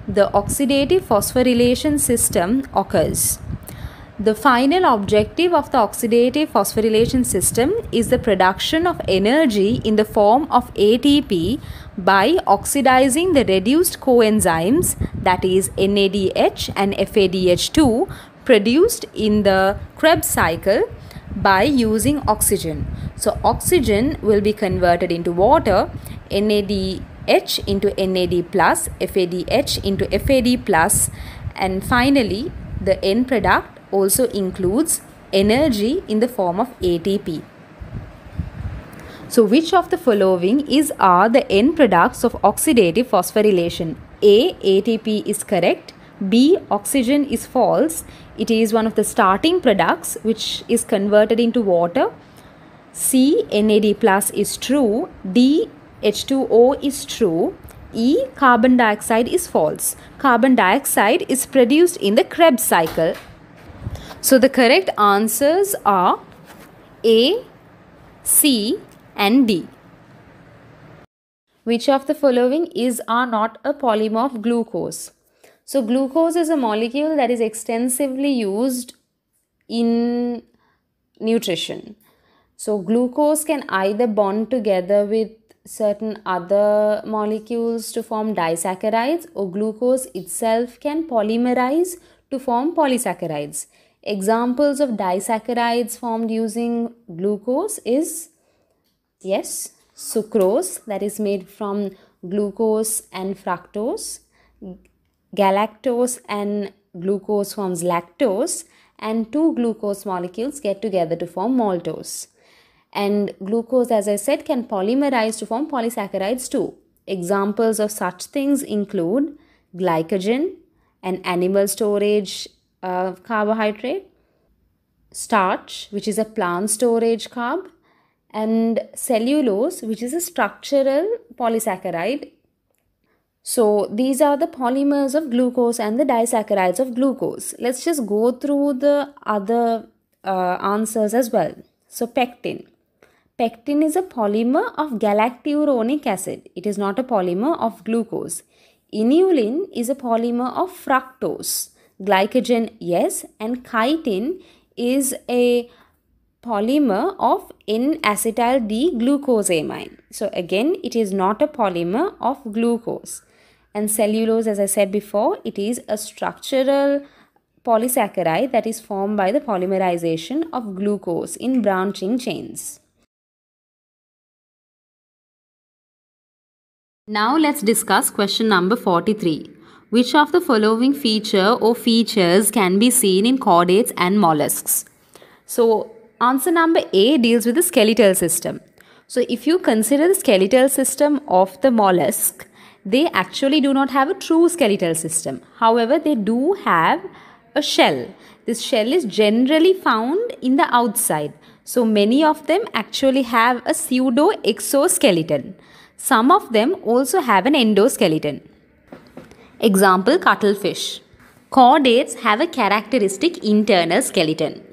the oxidative phosphorylation system occurs. The final objective of the oxidative phosphorylation system is the production of energy in the form of ATP by oxidizing the reduced coenzymes that is NADH and FADH2 produced in the Krebs cycle by using oxygen. So oxygen will be converted into water, NADH into NAD plus, FADH into FAD plus and finally the end product also includes energy in the form of ATP. So which of the following is are the end products of oxidative phosphorylation? A. ATP is correct. B. Oxygen is false. It is one of the starting products which is converted into water. C. NAD plus is true. D. H2O is true. E. Carbon dioxide is false. Carbon dioxide is produced in the Krebs cycle. So the correct answers are A, C, and D. Which of the following is or not a polymer of glucose? So glucose is a molecule that is extensively used in nutrition. So glucose can either bond together with certain other molecules to form disaccharides or glucose itself can polymerize to form polysaccharides. Examples of disaccharides formed using glucose is Yes, sucrose that is made from glucose and fructose. Galactose and glucose forms lactose and two glucose molecules get together to form maltose. And glucose, as I said, can polymerize to form polysaccharides too. Examples of such things include glycogen, an animal storage uh, carbohydrate, starch, which is a plant storage carb, and cellulose which is a structural polysaccharide. So these are the polymers of glucose and the disaccharides of glucose. Let's just go through the other uh, answers as well. So pectin. Pectin is a polymer of galacturonic acid. It is not a polymer of glucose. Inulin is a polymer of fructose. Glycogen, yes. And chitin is a polymer of N-acetyl D-glucosamine. So again, it is not a polymer of glucose. And cellulose, as I said before, it is a structural polysaccharide that is formed by the polymerization of glucose in branching chains. Now let's discuss question number 43. Which of the following feature or features can be seen in chordates and mollusks? So Answer number A deals with the skeletal system. So if you consider the skeletal system of the mollusk, they actually do not have a true skeletal system. However, they do have a shell. This shell is generally found in the outside. So many of them actually have a pseudo exoskeleton. Some of them also have an endoskeleton. Example cuttlefish. Chordates have a characteristic internal skeleton.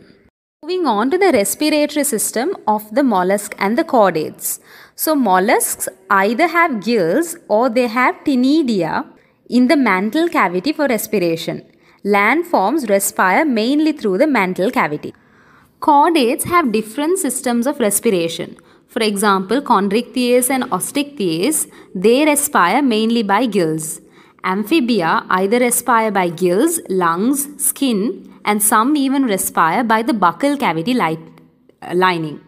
Moving on to the respiratory system of the mollusk and the chordates. So mollusks either have gills or they have ctenidia in the mantle cavity for respiration. Landforms respire mainly through the mantle cavity. Chordates have different systems of respiration. For example, chondrichthyes and osteichthyes, they respire mainly by gills. Amphibia either respire by gills, lungs, skin, and some even respire by the buccal cavity uh, lining.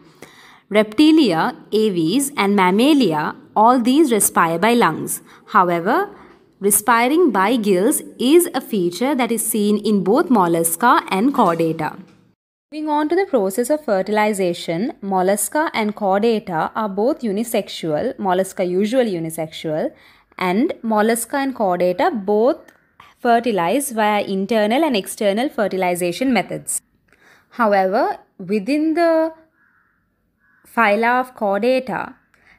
Reptilia, aves, and mammalia, all these respire by lungs. However, respiring by gills is a feature that is seen in both mollusca and chordata. Moving on to the process of fertilization, mollusca and chordata are both unisexual, mollusca usually unisexual, and mollusca and chordata both fertilize via internal and external fertilization methods. However, within the phyla of chordata,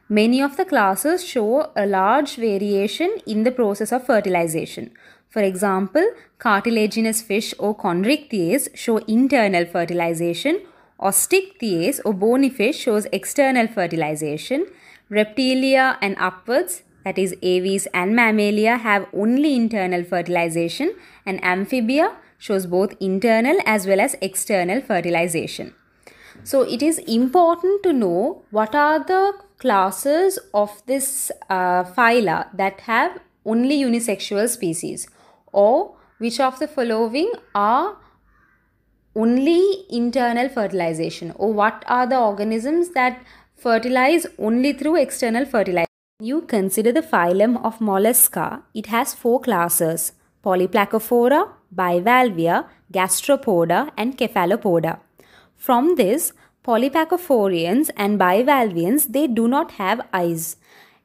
many of the classes show a large variation in the process of fertilization. For example, cartilaginous fish or chondrichthyes show internal fertilization, osteichthyes or bony fish shows external fertilization, reptilia and upwards that is aves and mammalia have only internal fertilization and amphibia shows both internal as well as external fertilization. So it is important to know what are the classes of this uh, phyla that have only unisexual species or which of the following are only internal fertilization or what are the organisms that fertilize only through external fertilization you consider the phylum of Mollusca, it has four classes. Polyplacophora, Bivalvia, Gastropoda, and Cephalopoda. From this, Polyplacophorians and bivalvians, they do not have eyes.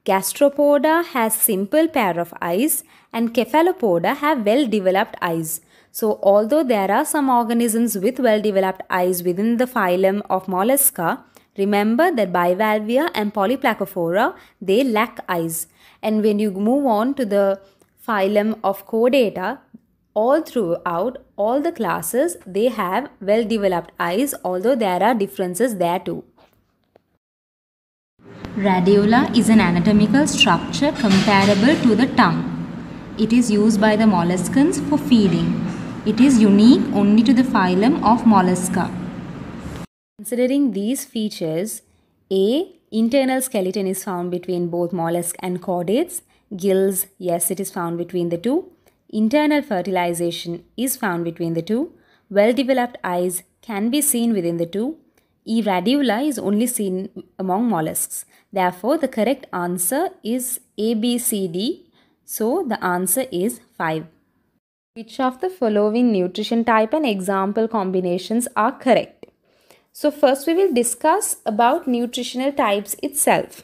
Gastropoda has simple pair of eyes and Cephalopoda have well-developed eyes. So although there are some organisms with well-developed eyes within the phylum of Mollusca, remember that Bivalvia and Polyplacophora, they lack eyes. And when you move on to the phylum of Chordata, all throughout all the classes, they have well-developed eyes, although there are differences there too. Radula is an anatomical structure comparable to the tongue. It is used by the molluscans for feeding. It is unique only to the phylum of Mollusca. Considering these features, A. Internal skeleton is found between both mollusk and chordates. Gills, yes, it is found between the two. Internal fertilization is found between the two. Well-developed eyes can be seen within the two. E. radula is only seen among mollusks. Therefore, the correct answer is A, B, C, D. So, the answer is 5. Which of the following nutrition type and example combinations are correct? So first we will discuss about nutritional types itself.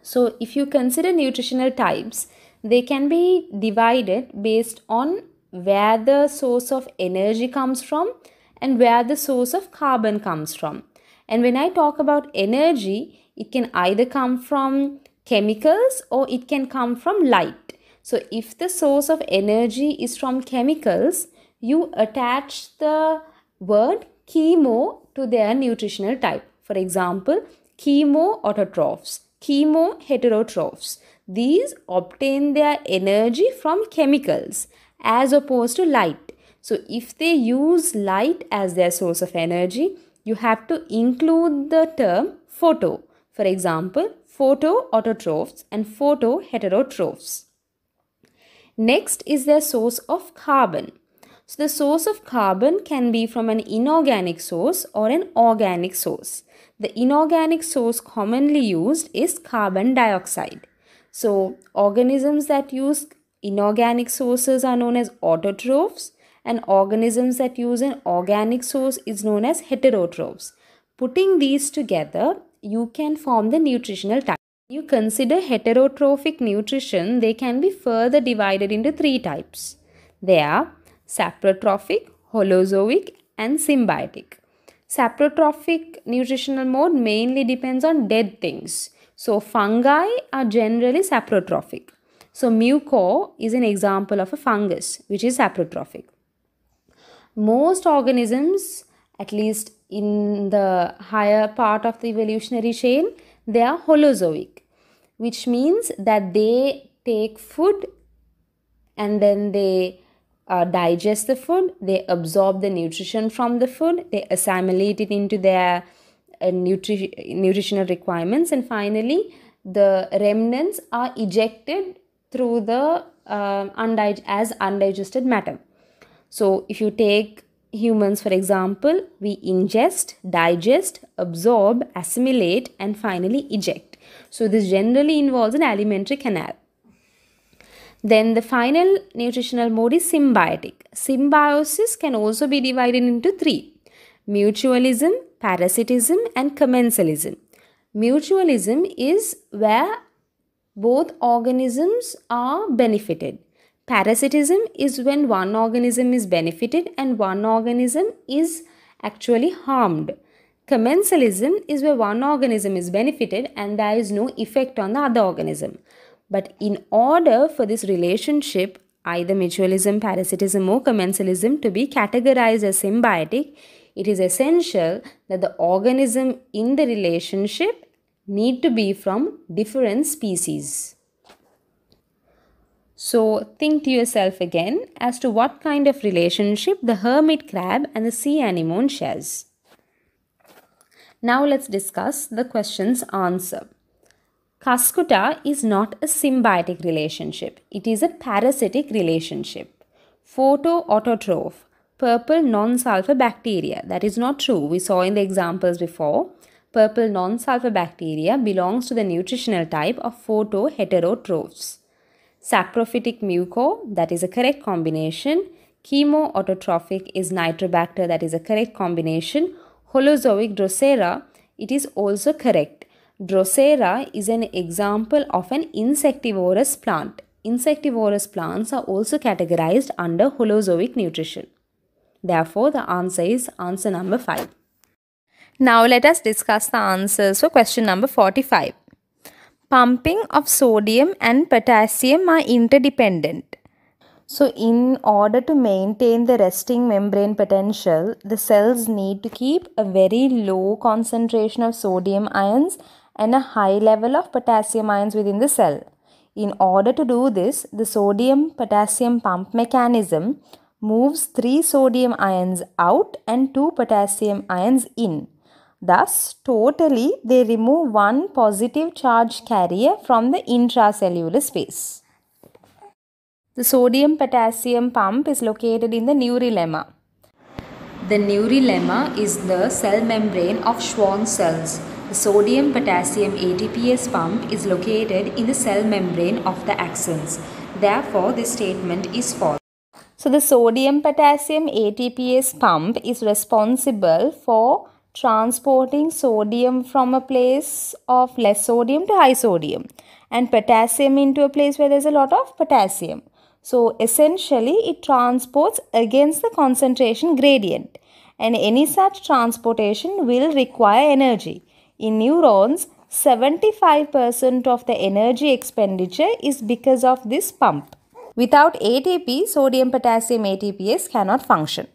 So if you consider nutritional types, they can be divided based on where the source of energy comes from and where the source of carbon comes from. And when I talk about energy, it can either come from chemicals or it can come from light. So if the source of energy is from chemicals, you attach the word chemo to their nutritional type. For example, chemoautotrophs, chemoheterotrophs. These obtain their energy from chemicals as opposed to light. So if they use light as their source of energy, you have to include the term photo. For example, photoautotrophs and photoheterotrophs. Next is their source of carbon. So the source of carbon can be from an inorganic source or an organic source. The inorganic source commonly used is carbon dioxide. So organisms that use inorganic sources are known as autotrophs and organisms that use an organic source is known as heterotrophs. Putting these together, you can form the nutritional type you consider heterotrophic nutrition, they can be further divided into three types. They are saprotrophic, holozoic, and symbiotic. Saprotrophic nutritional mode mainly depends on dead things. So fungi are generally saprotrophic. So mucor is an example of a fungus which is saprotrophic. Most organisms, at least in the higher part of the evolutionary chain, they are holozoic, which means that they take food and then they uh, digest the food, they absorb the nutrition from the food, they assimilate it into their nutri- nutritional requirements, and finally, the remnants are ejected through the uh, undig- as undigested matter. So, if you take humans, for example, we ingest, digest, absorb, assimilate, and finally eject. So, this generally involves an alimentary canal. Then the final nutritional mode is symbiotic. Symbiosis can also be divided into three mutualism, parasitism, and commensalism. Mutualism is where both organisms are benefited Parasitism is when one organism is benefited and one organism is actually harmed. Commensalism is where one organism is benefited and there is no effect on the other organism. But in order for this relationship, either mutualism, parasitism, or commensalism, to be categorized as symbiotic, it is essential that the organism in the relationship need to be from different species. So think to yourself again as to what kind of relationship the hermit crab and the sea anemone shares. Now let's discuss the question's answer. Cuscuta is not a symbiotic relationship. It is a parasitic relationship. Photoautotroph, purple non-sulfur bacteria. That is not true. We saw in the examples before. Purple non-sulfur bacteria belongs to the nutritional type of photoheterotrophs. Saprophytic mucor, that is a correct combination. Chemoautotrophic is Nitrobacter, that is a correct combination. Holozoic Drosera, it is also correct. Drosera is an example of an insectivorous plant. Insectivorous plants are also categorized under Holozoic nutrition. Therefore, the answer is answer number 5. Now let us discuss the answers for question number 45. Pumping of sodium and potassium are interdependent. So in order to maintain the resting membrane potential, the cells need to keep a very low concentration of sodium ions and a high level of potassium ions within the cell. In order to do this, the sodium potassium pump mechanism moves 3 sodium ions out and 2 potassium ions in. Thus, totally they remove one positive charge carrier from the intracellular space. The sodium potassium pump is located in the neurilemma. The neurilemma is the cell membrane of Schwann cells. The sodium potassium ATPase pump is located in the cell membrane of the axons. Therefore, this statement is false. So, the sodium potassium ATPase pump is responsible for transporting sodium from a place of less sodium to high sodium and potassium into a place where there's a lot of potassium. So essentially it transports against the concentration gradient and any such transportation will require energy. In neurons, 75% of the energy expenditure is because of this pump. Without ATP, sodium potassium ATPase cannot function.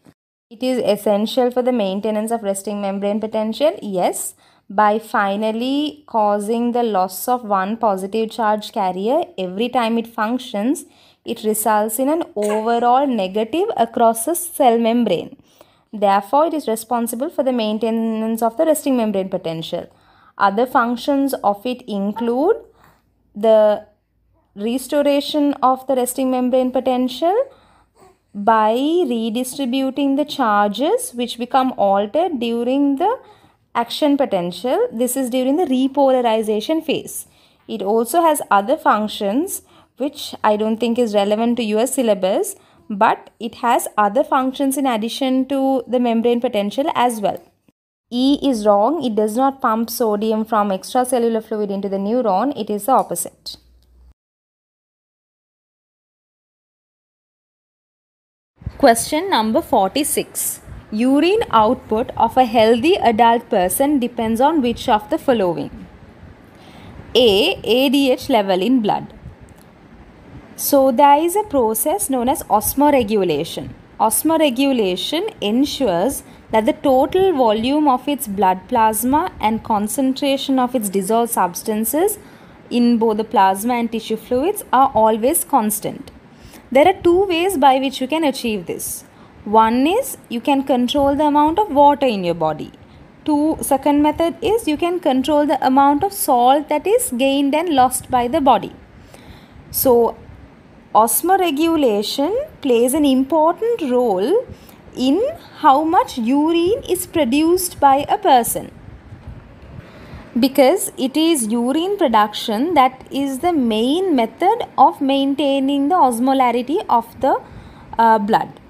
It is essential for the maintenance of resting membrane potential. Yes, by finally causing the loss of one positive charge carrier every time it functions, it results in an overall negative across the cell membrane. Therefore, it is responsible for the maintenance of the resting membrane potential. Other functions of it include the restoration of the resting membrane potential, by redistributing the charges which become altered during the action potential. This is during the repolarization phase. It also has other functions which I don't think is relevant to your syllabus but it has other functions in addition to the membrane potential as well. E is wrong. It does not pump sodium from extracellular fluid into the neuron. It is the opposite. Question number 46. Urine output of a healthy adult person depends on which of the following? A. ADH level in blood. So there is a process known as osmoregulation. Osmoregulation ensures that the total volume of its blood plasma and concentration of its dissolved substances in both the plasma and tissue fluids are always constant. There are two ways by which you can achieve this. One is you can control the amount of water in your body. Two, second method is you can control the amount of salt that is gained and lost by the body. So, osmoregulation plays an important role in how much urine is produced by a person because it is urine production that is the main method of maintaining the osmolarity of the uh, blood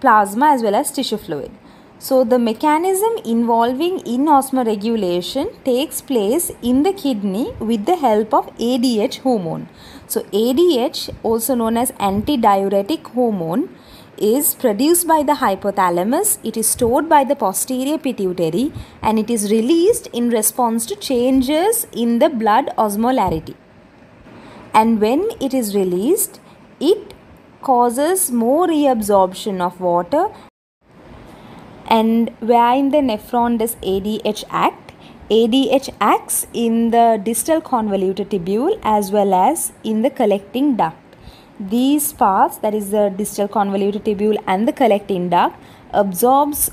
plasma as well as tissue fluid. So the mechanism involving in osmoregulation takes place in the kidney with the help of ADH hormone. So ADH also known as antidiuretic hormone is produced by the hypothalamus, it is stored by the posterior pituitary and it is released in response to changes in the blood osmolarity. And when it is released, it causes more reabsorption of water and where in the nephron does ADH act? ADH acts in the distal convoluted tubule as well as in the collecting duct. These parts, that is the distal convoluted tubule and the collecting duct, absorbs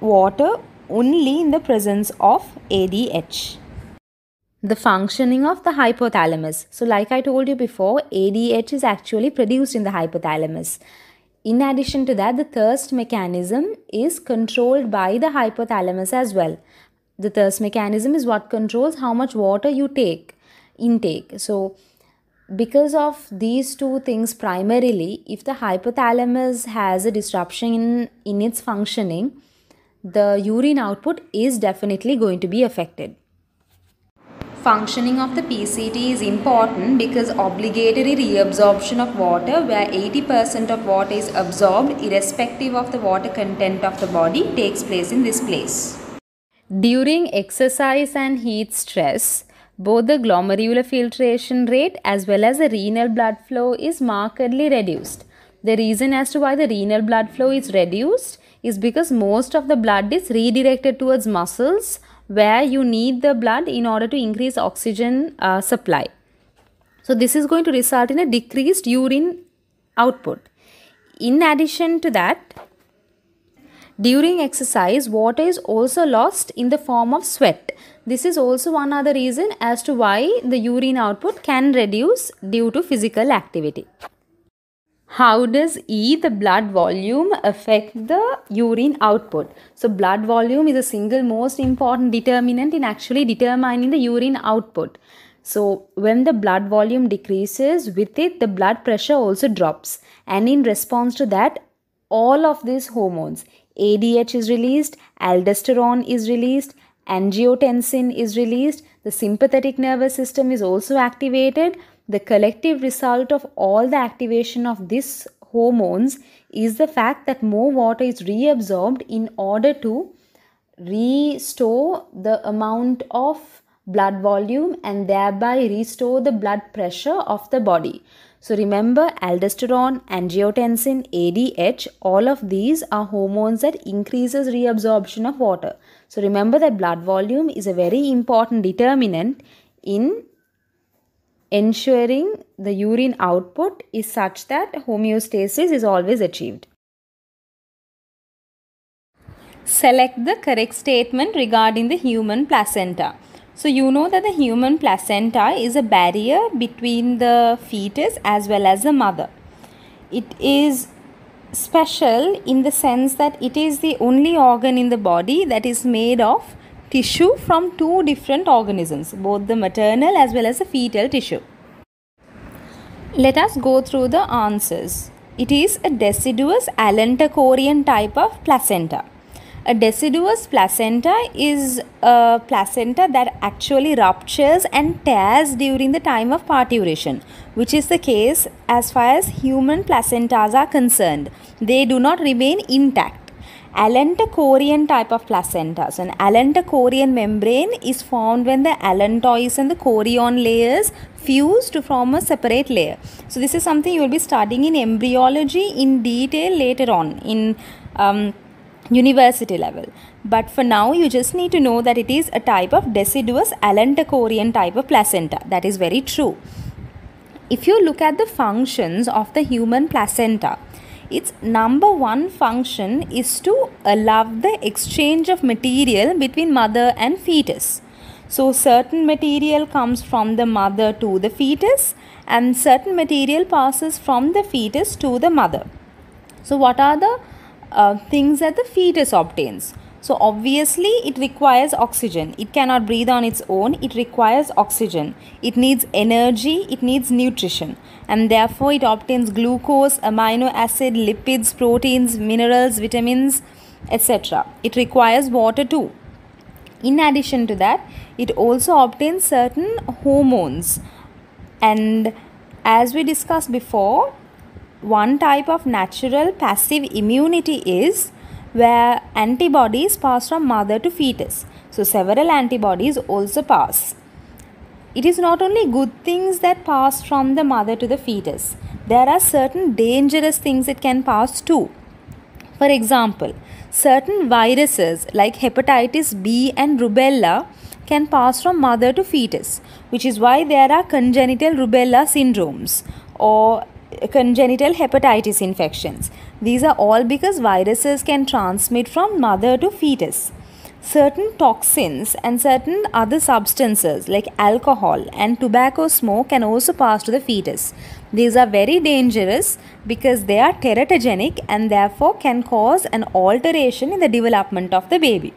water only in the presence of ADH. The functioning of the hypothalamus. So like I told you before, ADH is actually produced in the hypothalamus. In addition to that, the thirst mechanism is controlled by the hypothalamus as well. The thirst mechanism is what controls how much water you take, intake. So because of these two things primarily, if the hypothalamus has a disruption in, in its functioning, the urine output is definitely going to be affected. Functioning of the PCT is important because obligatory reabsorption of water where 80% of water is absorbed irrespective of the water content of the body takes place in this place. During exercise and heat stress, both the glomerular filtration rate as well as the renal blood flow is markedly reduced. The reason as to why the renal blood flow is reduced is because most of the blood is redirected towards muscles where you need the blood in order to increase oxygen uh, supply. So this is going to result in a decreased urine output. In addition to that, during exercise, water is also lost in the form of sweat. This is also one other reason as to why the urine output can reduce due to physical activity. How does E, the blood volume, affect the urine output? So, blood volume is a single most important determinant in actually determining the urine output. So, when the blood volume decreases, with it, the blood pressure also drops. And in response to that, all of these hormones, ADH is released, aldosterone is released, angiotensin is released, the sympathetic nervous system is also activated the collective result of all the activation of these hormones is the fact that more water is reabsorbed in order to restore the amount of blood volume and thereby restore the blood pressure of the body. So remember aldosterone, angiotensin, ADH, all of these are hormones that increases reabsorption of water. So remember that blood volume is a very important determinant in ensuring the urine output is such that homeostasis is always achieved. Select the correct statement regarding the human placenta. So you know that the human placenta is a barrier between the fetus as well as the mother. It is special in the sense that it is the only organ in the body that is made of tissue from two different organisms, both the maternal as well as the fetal tissue. Let us go through the answers. It is a deciduous allantochorion type of placenta. A deciduous placenta is a placenta that actually ruptures and tears during the time of parturition, which is the case as far as human placentas are concerned. They do not remain intact allantochorion type of placenta. So, an allantochorion membrane is formed when the allantois and the chorion layers fuse to form a separate layer. So, this is something you will be studying in embryology in detail later on in um, university level. But for now, you just need to know that it is a type of deciduous allantochorion type of placenta. That is very true. If you look at the functions of the human placenta, its number one function is to allow the exchange of material between mother and fetus. So, certain material comes from the mother to the fetus, and certain material passes from the fetus to the mother. So, what are the uh, things that the fetus obtains? So, obviously, it requires oxygen. It cannot breathe on its own, it requires oxygen. It needs energy, it needs nutrition and therefore it obtains glucose, amino acid, lipids, proteins, minerals, vitamins, etc. It requires water too. In addition to that, it also obtains certain hormones. And as we discussed before, one type of natural passive immunity is where antibodies pass from mother to fetus. So, several antibodies also pass. It is not only good things that pass from the mother to the fetus, there are certain dangerous things it can pass too. For example, certain viruses like hepatitis B and rubella can pass from mother to fetus, which is why there are congenital rubella syndromes or congenital hepatitis infections. These are all because viruses can transmit from mother to fetus certain toxins and certain other substances like alcohol and tobacco smoke can also pass to the fetus. These are very dangerous because they are teratogenic and therefore can cause an alteration in the development of the baby.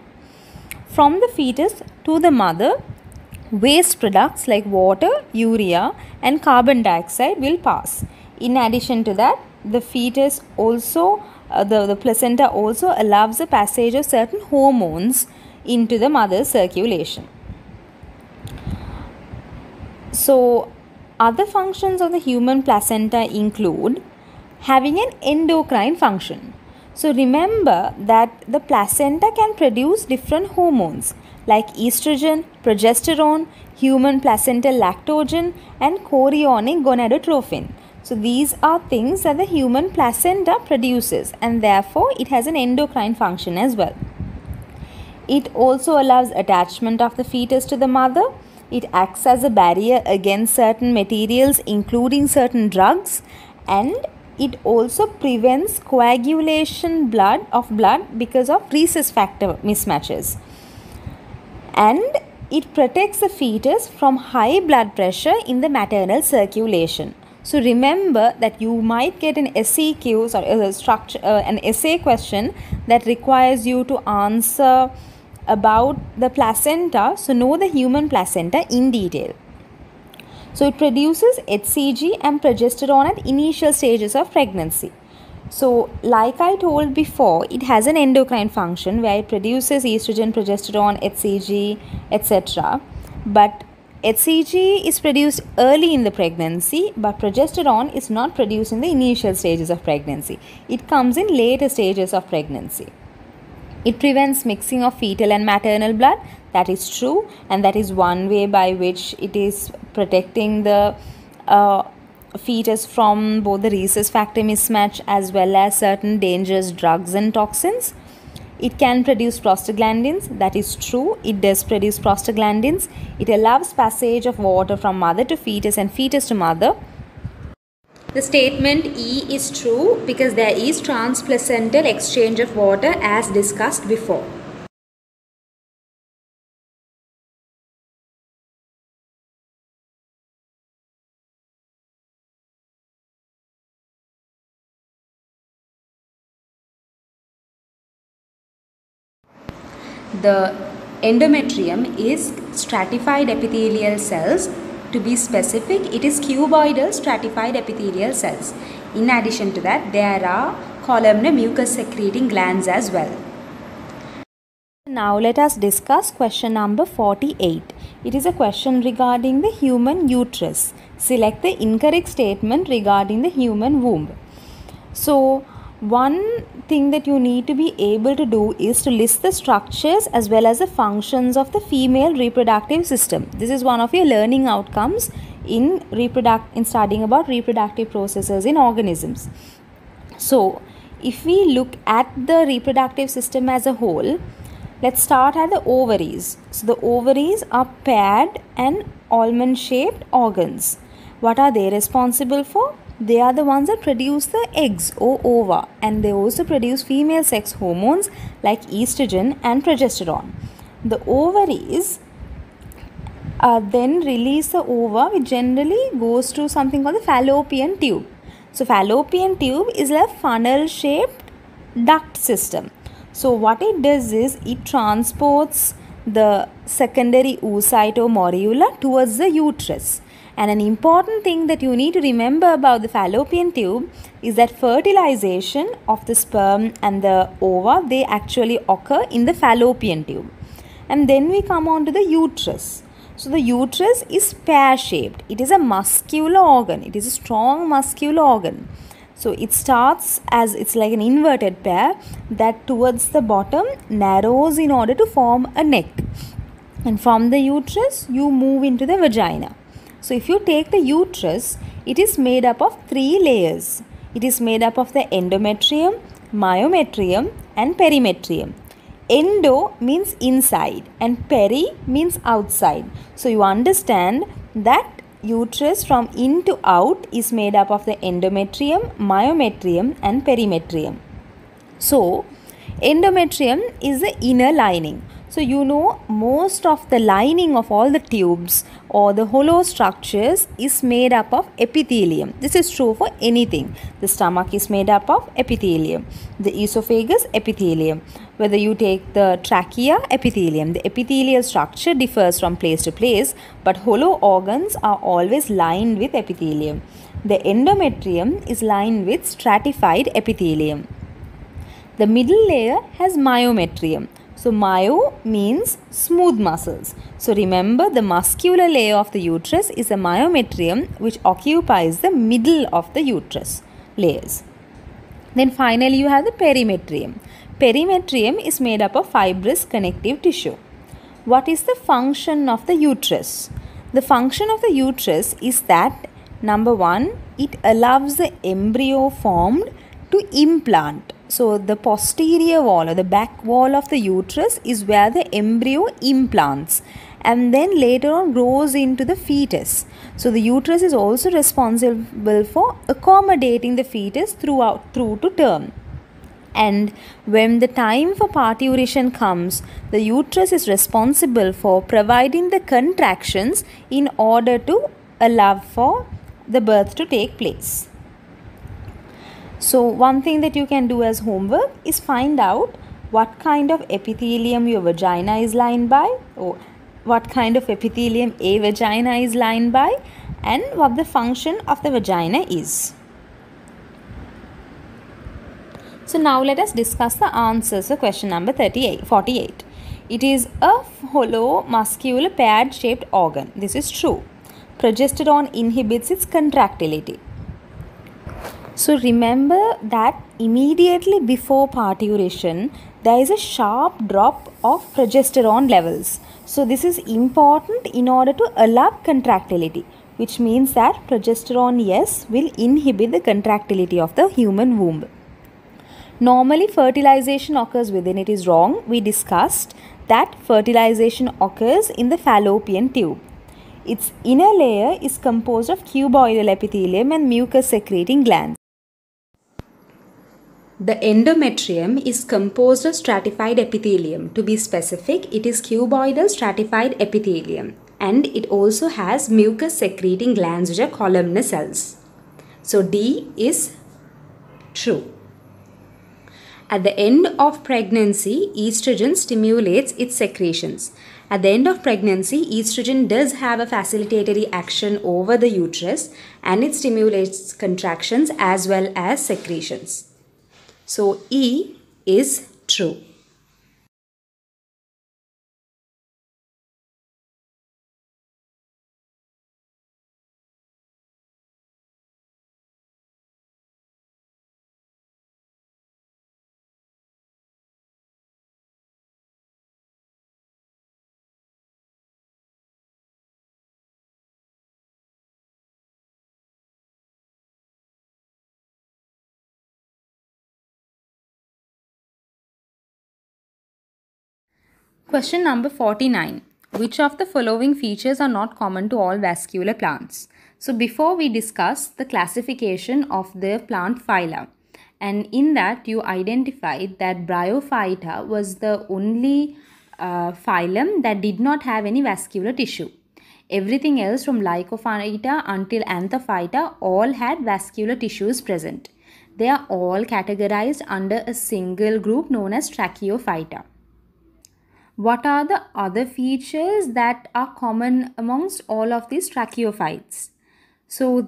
From the fetus to the mother, waste products like water, urea, and carbon dioxide will pass. In addition to that, the fetus also, uh, the, the placenta also allows the passage of certain hormones into the mother's circulation. So, other functions of the human placenta include having an endocrine function. So, remember that the placenta can produce different hormones like estrogen, progesterone, human placental lactogen, and chorionic gonadotropin. So, these are things that the human placenta produces, and therefore, it has an endocrine function as well. It also allows attachment of the fetus to the mother. It acts as a barrier against certain materials, including certain drugs, and it also prevents coagulation blood of blood because of rhesus factor mismatches and it protects the fetus from high blood pressure in the maternal circulation. So remember that you might get an SEQ, structure, uh, an essay question that requires you to answer about the placenta. So know the human placenta in detail. So it produces HCG and progesterone at initial stages of pregnancy. So, like I told before, it has an endocrine function where it produces estrogen, progesterone, HCG, etc. But HCG is produced early in the pregnancy, but progesterone is not produced in the initial stages of pregnancy. It comes in later stages of pregnancy. It prevents mixing of fetal and maternal blood. That is true, and that is one way by which it is protecting the uh, fetus from both the rhesus factor mismatch as well as certain dangerous drugs and toxins. It can produce prostaglandins, that is true, it does produce prostaglandins. It allows passage of water from mother to fetus and fetus to mother. The statement E is true because there is transplacental exchange of water as discussed before. The endometrium is stratified epithelial cells. To be specific, it is cuboidal stratified epithelial cells. In addition to that, there are columnar mucus secreting glands as well. Now let us discuss question number 48. It is a question regarding the human uterus. Select the incorrect statement regarding the human womb. So, one thing that you need to be able to do is to list the structures as well as the functions of the female reproductive system. This is one of your learning outcomes in reproduct in studying about reproductive processes in organisms. So if we look at the reproductive system as a whole let's start at the ovaries. So the ovaries are paired and almond shaped organs. What are they responsible for they are the ones that produce the eggs or ova and they also produce female sex hormones like estrogen and progesterone. The ovaries uh, then release the ova which generally goes to something called the fallopian tube. So fallopian tube is a funnel shaped duct system. So what it does is it transports the secondary oocyte or morula towards the uterus and an important thing that you need to remember about the fallopian tube is that fertilization of the sperm and the ova they actually occur in the fallopian tube. And then we come on to the uterus. So the uterus is pear shaped. It is a muscular organ. It is a strong muscular organ. So it starts as it's like an inverted pear that towards the bottom narrows in order to form a neck. And from the uterus you move into the vagina. So if you take the uterus, it is made up of three layers. It is made up of the endometrium, myometrium and perimetrium. Endo means inside and peri means outside. So you understand that uterus from in to out is made up of the endometrium, myometrium and perimetrium. So endometrium is the inner lining. So you know most of the lining of all the tubes or the hollow structures is made up of epithelium. This is true for anything. The stomach is made up of epithelium. The esophagus epithelium. Whether you take the trachea epithelium, the epithelial structure differs from place to place but hollow organs are always lined with epithelium. The endometrium is lined with stratified epithelium. The middle layer has myometrium. So myo means smooth muscles. So remember the muscular layer of the uterus is a myometrium which occupies the middle of the uterus layers. Then finally you have the perimetrium. Perimetrium is made up of fibrous connective tissue. What is the function of the uterus? The function of the uterus is that number one, it allows the embryo formed to implant so the posterior wall or the back wall of the uterus is where the embryo implants and then later on grows into the fetus. So the uterus is also responsible for accommodating the fetus throughout through to term. And when the time for parturition comes, the uterus is responsible for providing the contractions in order to allow for the birth to take place. So one thing that you can do as homework is find out what kind of epithelium your vagina is lined by or what kind of epithelium a vagina is lined by and what the function of the vagina is. So now let us discuss the answers for question number 38, 48. It is a hollow muscular pad shaped organ. This is true. Progesterone inhibits its contractility. So remember that immediately before parturition, there is a sharp drop of progesterone levels. So this is important in order to allow contractility, which means that progesterone, yes, will inhibit the contractility of the human womb. Normally, fertilization occurs within it is wrong. We discussed that fertilization occurs in the fallopian tube. Its inner layer is composed of cuboidal epithelium and mucus secreting glands. The endometrium is composed of stratified epithelium. To be specific, it is cuboidal stratified epithelium and it also has mucus secreting glands which are columnar cells. So D is true. At the end of pregnancy, estrogen stimulates its secretions. At the end of pregnancy, estrogen does have a facilitatory action over the uterus and it stimulates contractions as well as secretions. So E is true. Question number 49. Which of the following features are not common to all vascular plants? So before we discuss the classification of the plant phyla and in that you identified that Bryophyta was the only uh, phylum that did not have any vascular tissue. Everything else from Lycophyta until Anthophyta all had vascular tissues present. They are all categorized under a single group known as Tracheophyta. What are the other features that are common amongst all of these tracheophytes? So,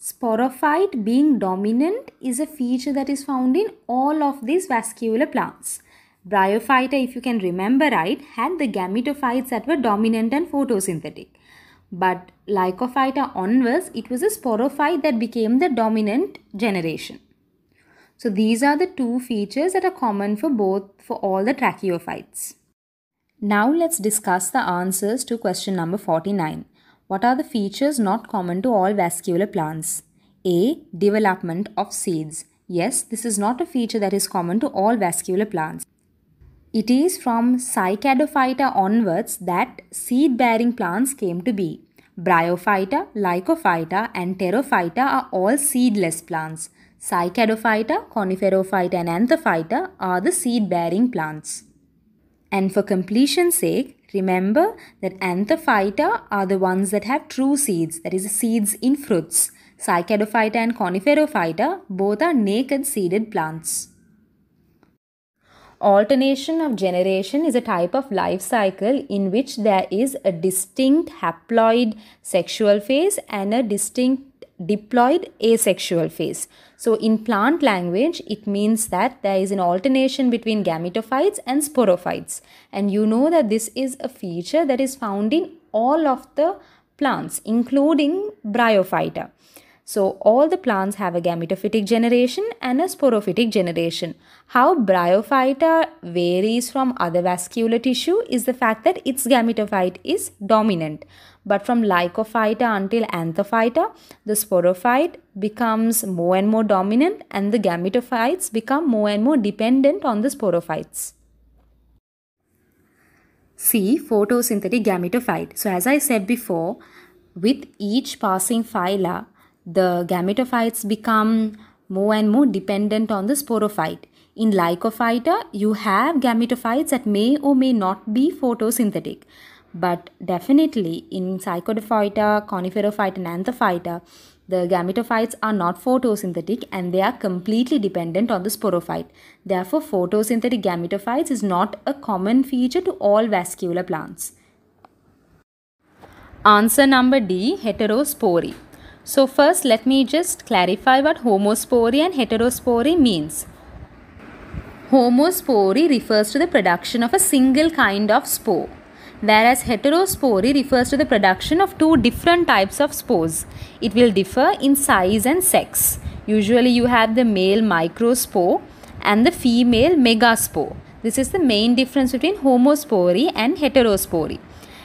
sporophyte being dominant is a feature that is found in all of these vascular plants. Bryophyta, if you can remember right, had the gametophytes that were dominant and photosynthetic. But Lycophyta onwards, it was a sporophyte that became the dominant generation. So these are the two features that are common for both for all the tracheophytes. Now let's discuss the answers to question number 49. What are the features not common to all vascular plants? A. Development of seeds. Yes, this is not a feature that is common to all vascular plants. It is from Cycadophyta onwards that seed-bearing plants came to be. Bryophyta, Lycophyta and Pterophyta are all seedless plants. Cycadophyta, Coniferophyta and Anthophyta are the seed-bearing plants. And for completion's sake, remember that Anthophyta are the ones that have true seeds, that is, seeds in fruits. Cycadophyta and Coniferophyta both are naked seeded plants. Alternation of generation is a type of life cycle in which there is a distinct haploid sexual phase and a distinct diploid asexual phase. So in plant language, it means that there is an alternation between gametophytes and sporophytes. And you know that this is a feature that is found in all of the plants, including bryophyta. So all the plants have a gametophytic generation and a sporophytic generation. How bryophyta varies from other vascular tissue is the fact that its gametophyte is dominant. But from lycophyta until anthophyta, the sporophyte becomes more and more dominant and the gametophytes become more and more dependent on the sporophytes. See photosynthetic gametophyte. So as I said before, with each passing phyla, the gametophytes become more and more dependent on the sporophyte. In Lycophyta, you have gametophytes that may or may not be photosynthetic. But definitely in Cycadophyta, Coniferophyta and Anthophyta, the gametophytes are not photosynthetic and they are completely dependent on the sporophyte. Therefore, photosynthetic gametophytes is not a common feature to all vascular plants. Answer number D, heterospory. So first let me just clarify what homospory and heterospory means. Homospory refers to the production of a single kind of spore whereas heterospory refers to the production of two different types of spores. It will differ in size and sex. Usually you have the male microspore and the female megaspore. This is the main difference between homospory and heterospory.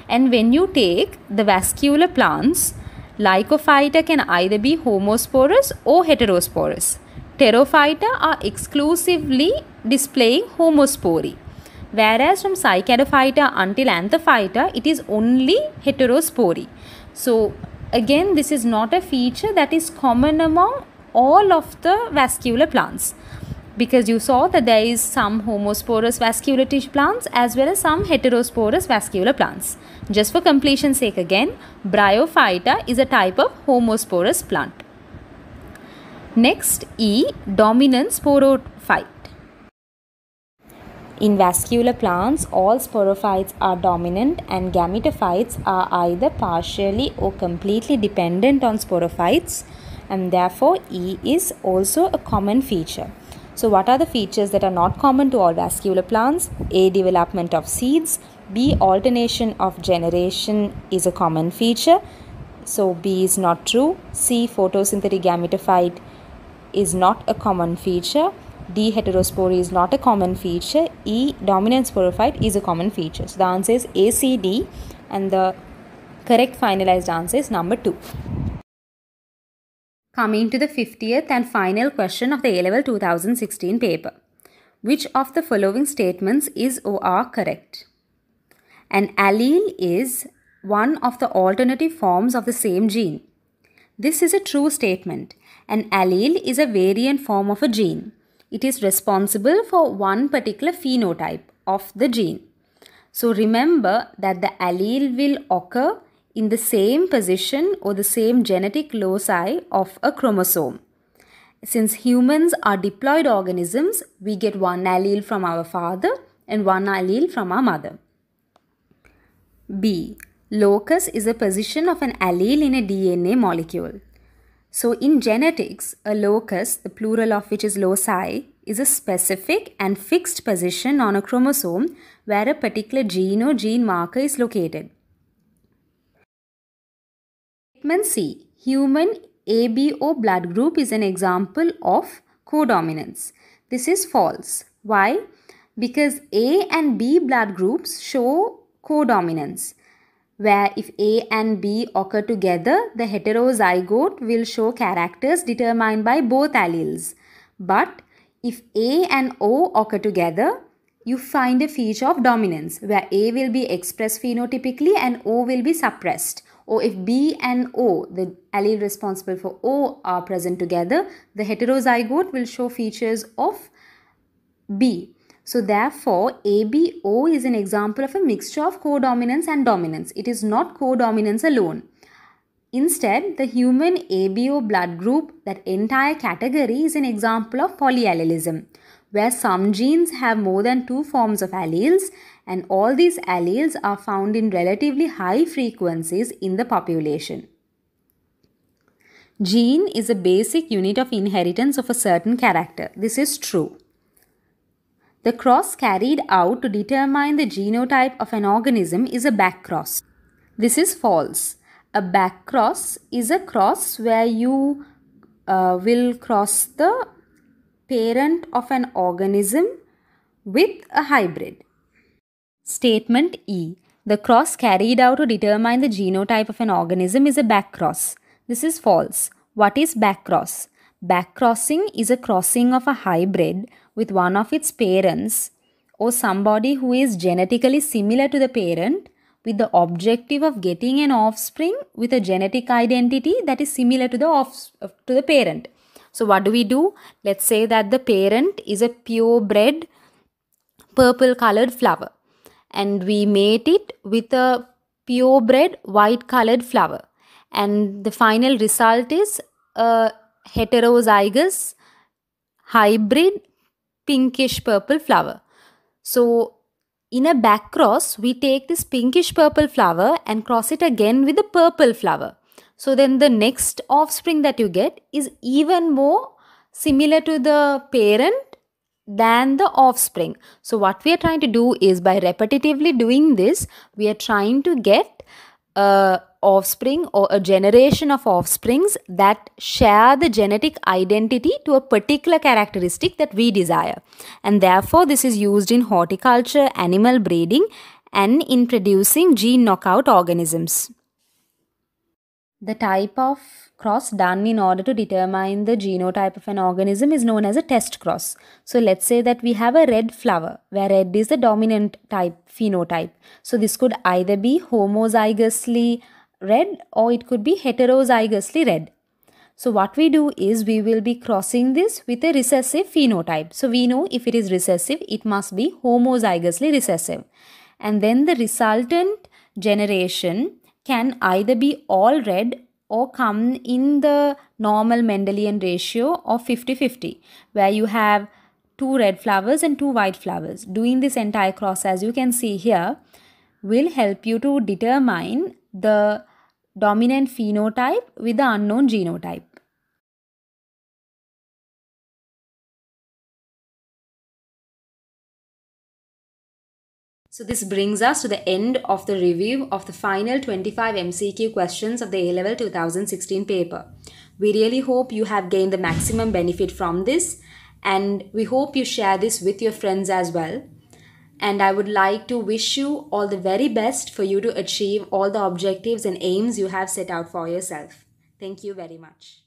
And when you take the vascular plants, Lycophyta can either be homosporous or heterosporous. Pterophyta are exclusively displaying homospory. Whereas from Cycadophyta until Anthophyta, it is only heterospory. So again, this is not a feature that is common among all of the vascular plants because you saw that there is some homosporous vascular tissue plants as well as some heterosporous vascular plants. Just for completion sake again, Bryophyta is a type of homosporous plant. Next E, dominant sporophyte. In vascular plants, all sporophytes are dominant and gametophytes are either partially or completely dependent on sporophytes and therefore E is also a common feature. So what are the features that are not common to all vascular plants? A. Development of seeds. B. Alternation of generation is a common feature. So B is not true. C. Photosynthetic gametophyte is not a common feature. D. Heterospory is not a common feature. E. Dominant sporophyte is a common feature. So the answer is A, C, D and the correct finalized answer is number 2. Coming to the 50th and final question of the A-Level 2016 paper. Which of the following statements is or are correct? An allele is one of the alternative forms of the same gene. This is a true statement. An allele is a variant form of a gene. It is responsible for one particular phenotype of the gene. So remember that the allele will occur in the same position or the same genetic loci of a chromosome. Since humans are diploid organisms, we get one allele from our father and one allele from our mother. B. Locus is a position of an allele in a DNA molecule. So in genetics, a locus, the plural of which is loci, is a specific and fixed position on a chromosome where a particular gene or gene marker is located. Statement C. Human ABO blood group is an example of codominance. This is false. Why? Because A and B blood groups show codominance. Where if A and B occur together, the heterozygote will show characters determined by both alleles. But if A and O occur together, you find a feature of dominance where A will be expressed phenotypically and O will be suppressed or if B and O, the allele responsible for O are present together, the heterozygote will show features of B. So therefore, ABO is an example of a mixture of codominance and dominance. It is not codominance alone. Instead, the human ABO blood group, that entire category, is an example of polyallelism, where some genes have more than two forms of alleles, and all these alleles are found in relatively high frequencies in the population. Gene is a basic unit of inheritance of a certain character. This is true. The cross carried out to determine the genotype of an organism is a back cross. This is false. A back cross is a cross where you uh, will cross the parent of an organism with a hybrid. Statement E. The cross carried out to determine the genotype of an organism is a back cross. This is false. What is back cross? Back crossing is a crossing of a hybrid with one of its parents or somebody who is genetically similar to the parent with the objective of getting an offspring with a genetic identity that is similar to the off, uh, to the parent so what do we do let's say that the parent is a purebred purple colored flower and we mate it with a purebred white colored flower and the final result is a heterozygous hybrid pinkish purple flower. So in a back cross, we take this pinkish purple flower and cross it again with a purple flower. So then the next offspring that you get is even more similar to the parent than the offspring. So what we are trying to do is by repetitively doing this, we are trying to get a offspring or a generation of offsprings that share the genetic identity to a particular characteristic that we desire. And therefore, this is used in horticulture, animal breeding, and in producing gene knockout organisms. The type of cross done in order to determine the genotype of an organism is known as a test cross. So let's say that we have a red flower where red is the dominant type phenotype. So this could either be homozygously red or it could be heterozygously red. So what we do is we will be crossing this with a recessive phenotype. So we know if it is recessive, it must be homozygously recessive. And then the resultant generation can either be all red or come in the normal Mendelian ratio of 50-50 where you have two red flowers and two white flowers. Doing this entire cross as you can see here will help you to determine the dominant phenotype with the unknown genotype. So this brings us to the end of the review of the final 25 MCQ questions of the A-Level 2016 paper. We really hope you have gained the maximum benefit from this and we hope you share this with your friends as well. And I would like to wish you all the very best for you to achieve all the objectives and aims you have set out for yourself. Thank you very much.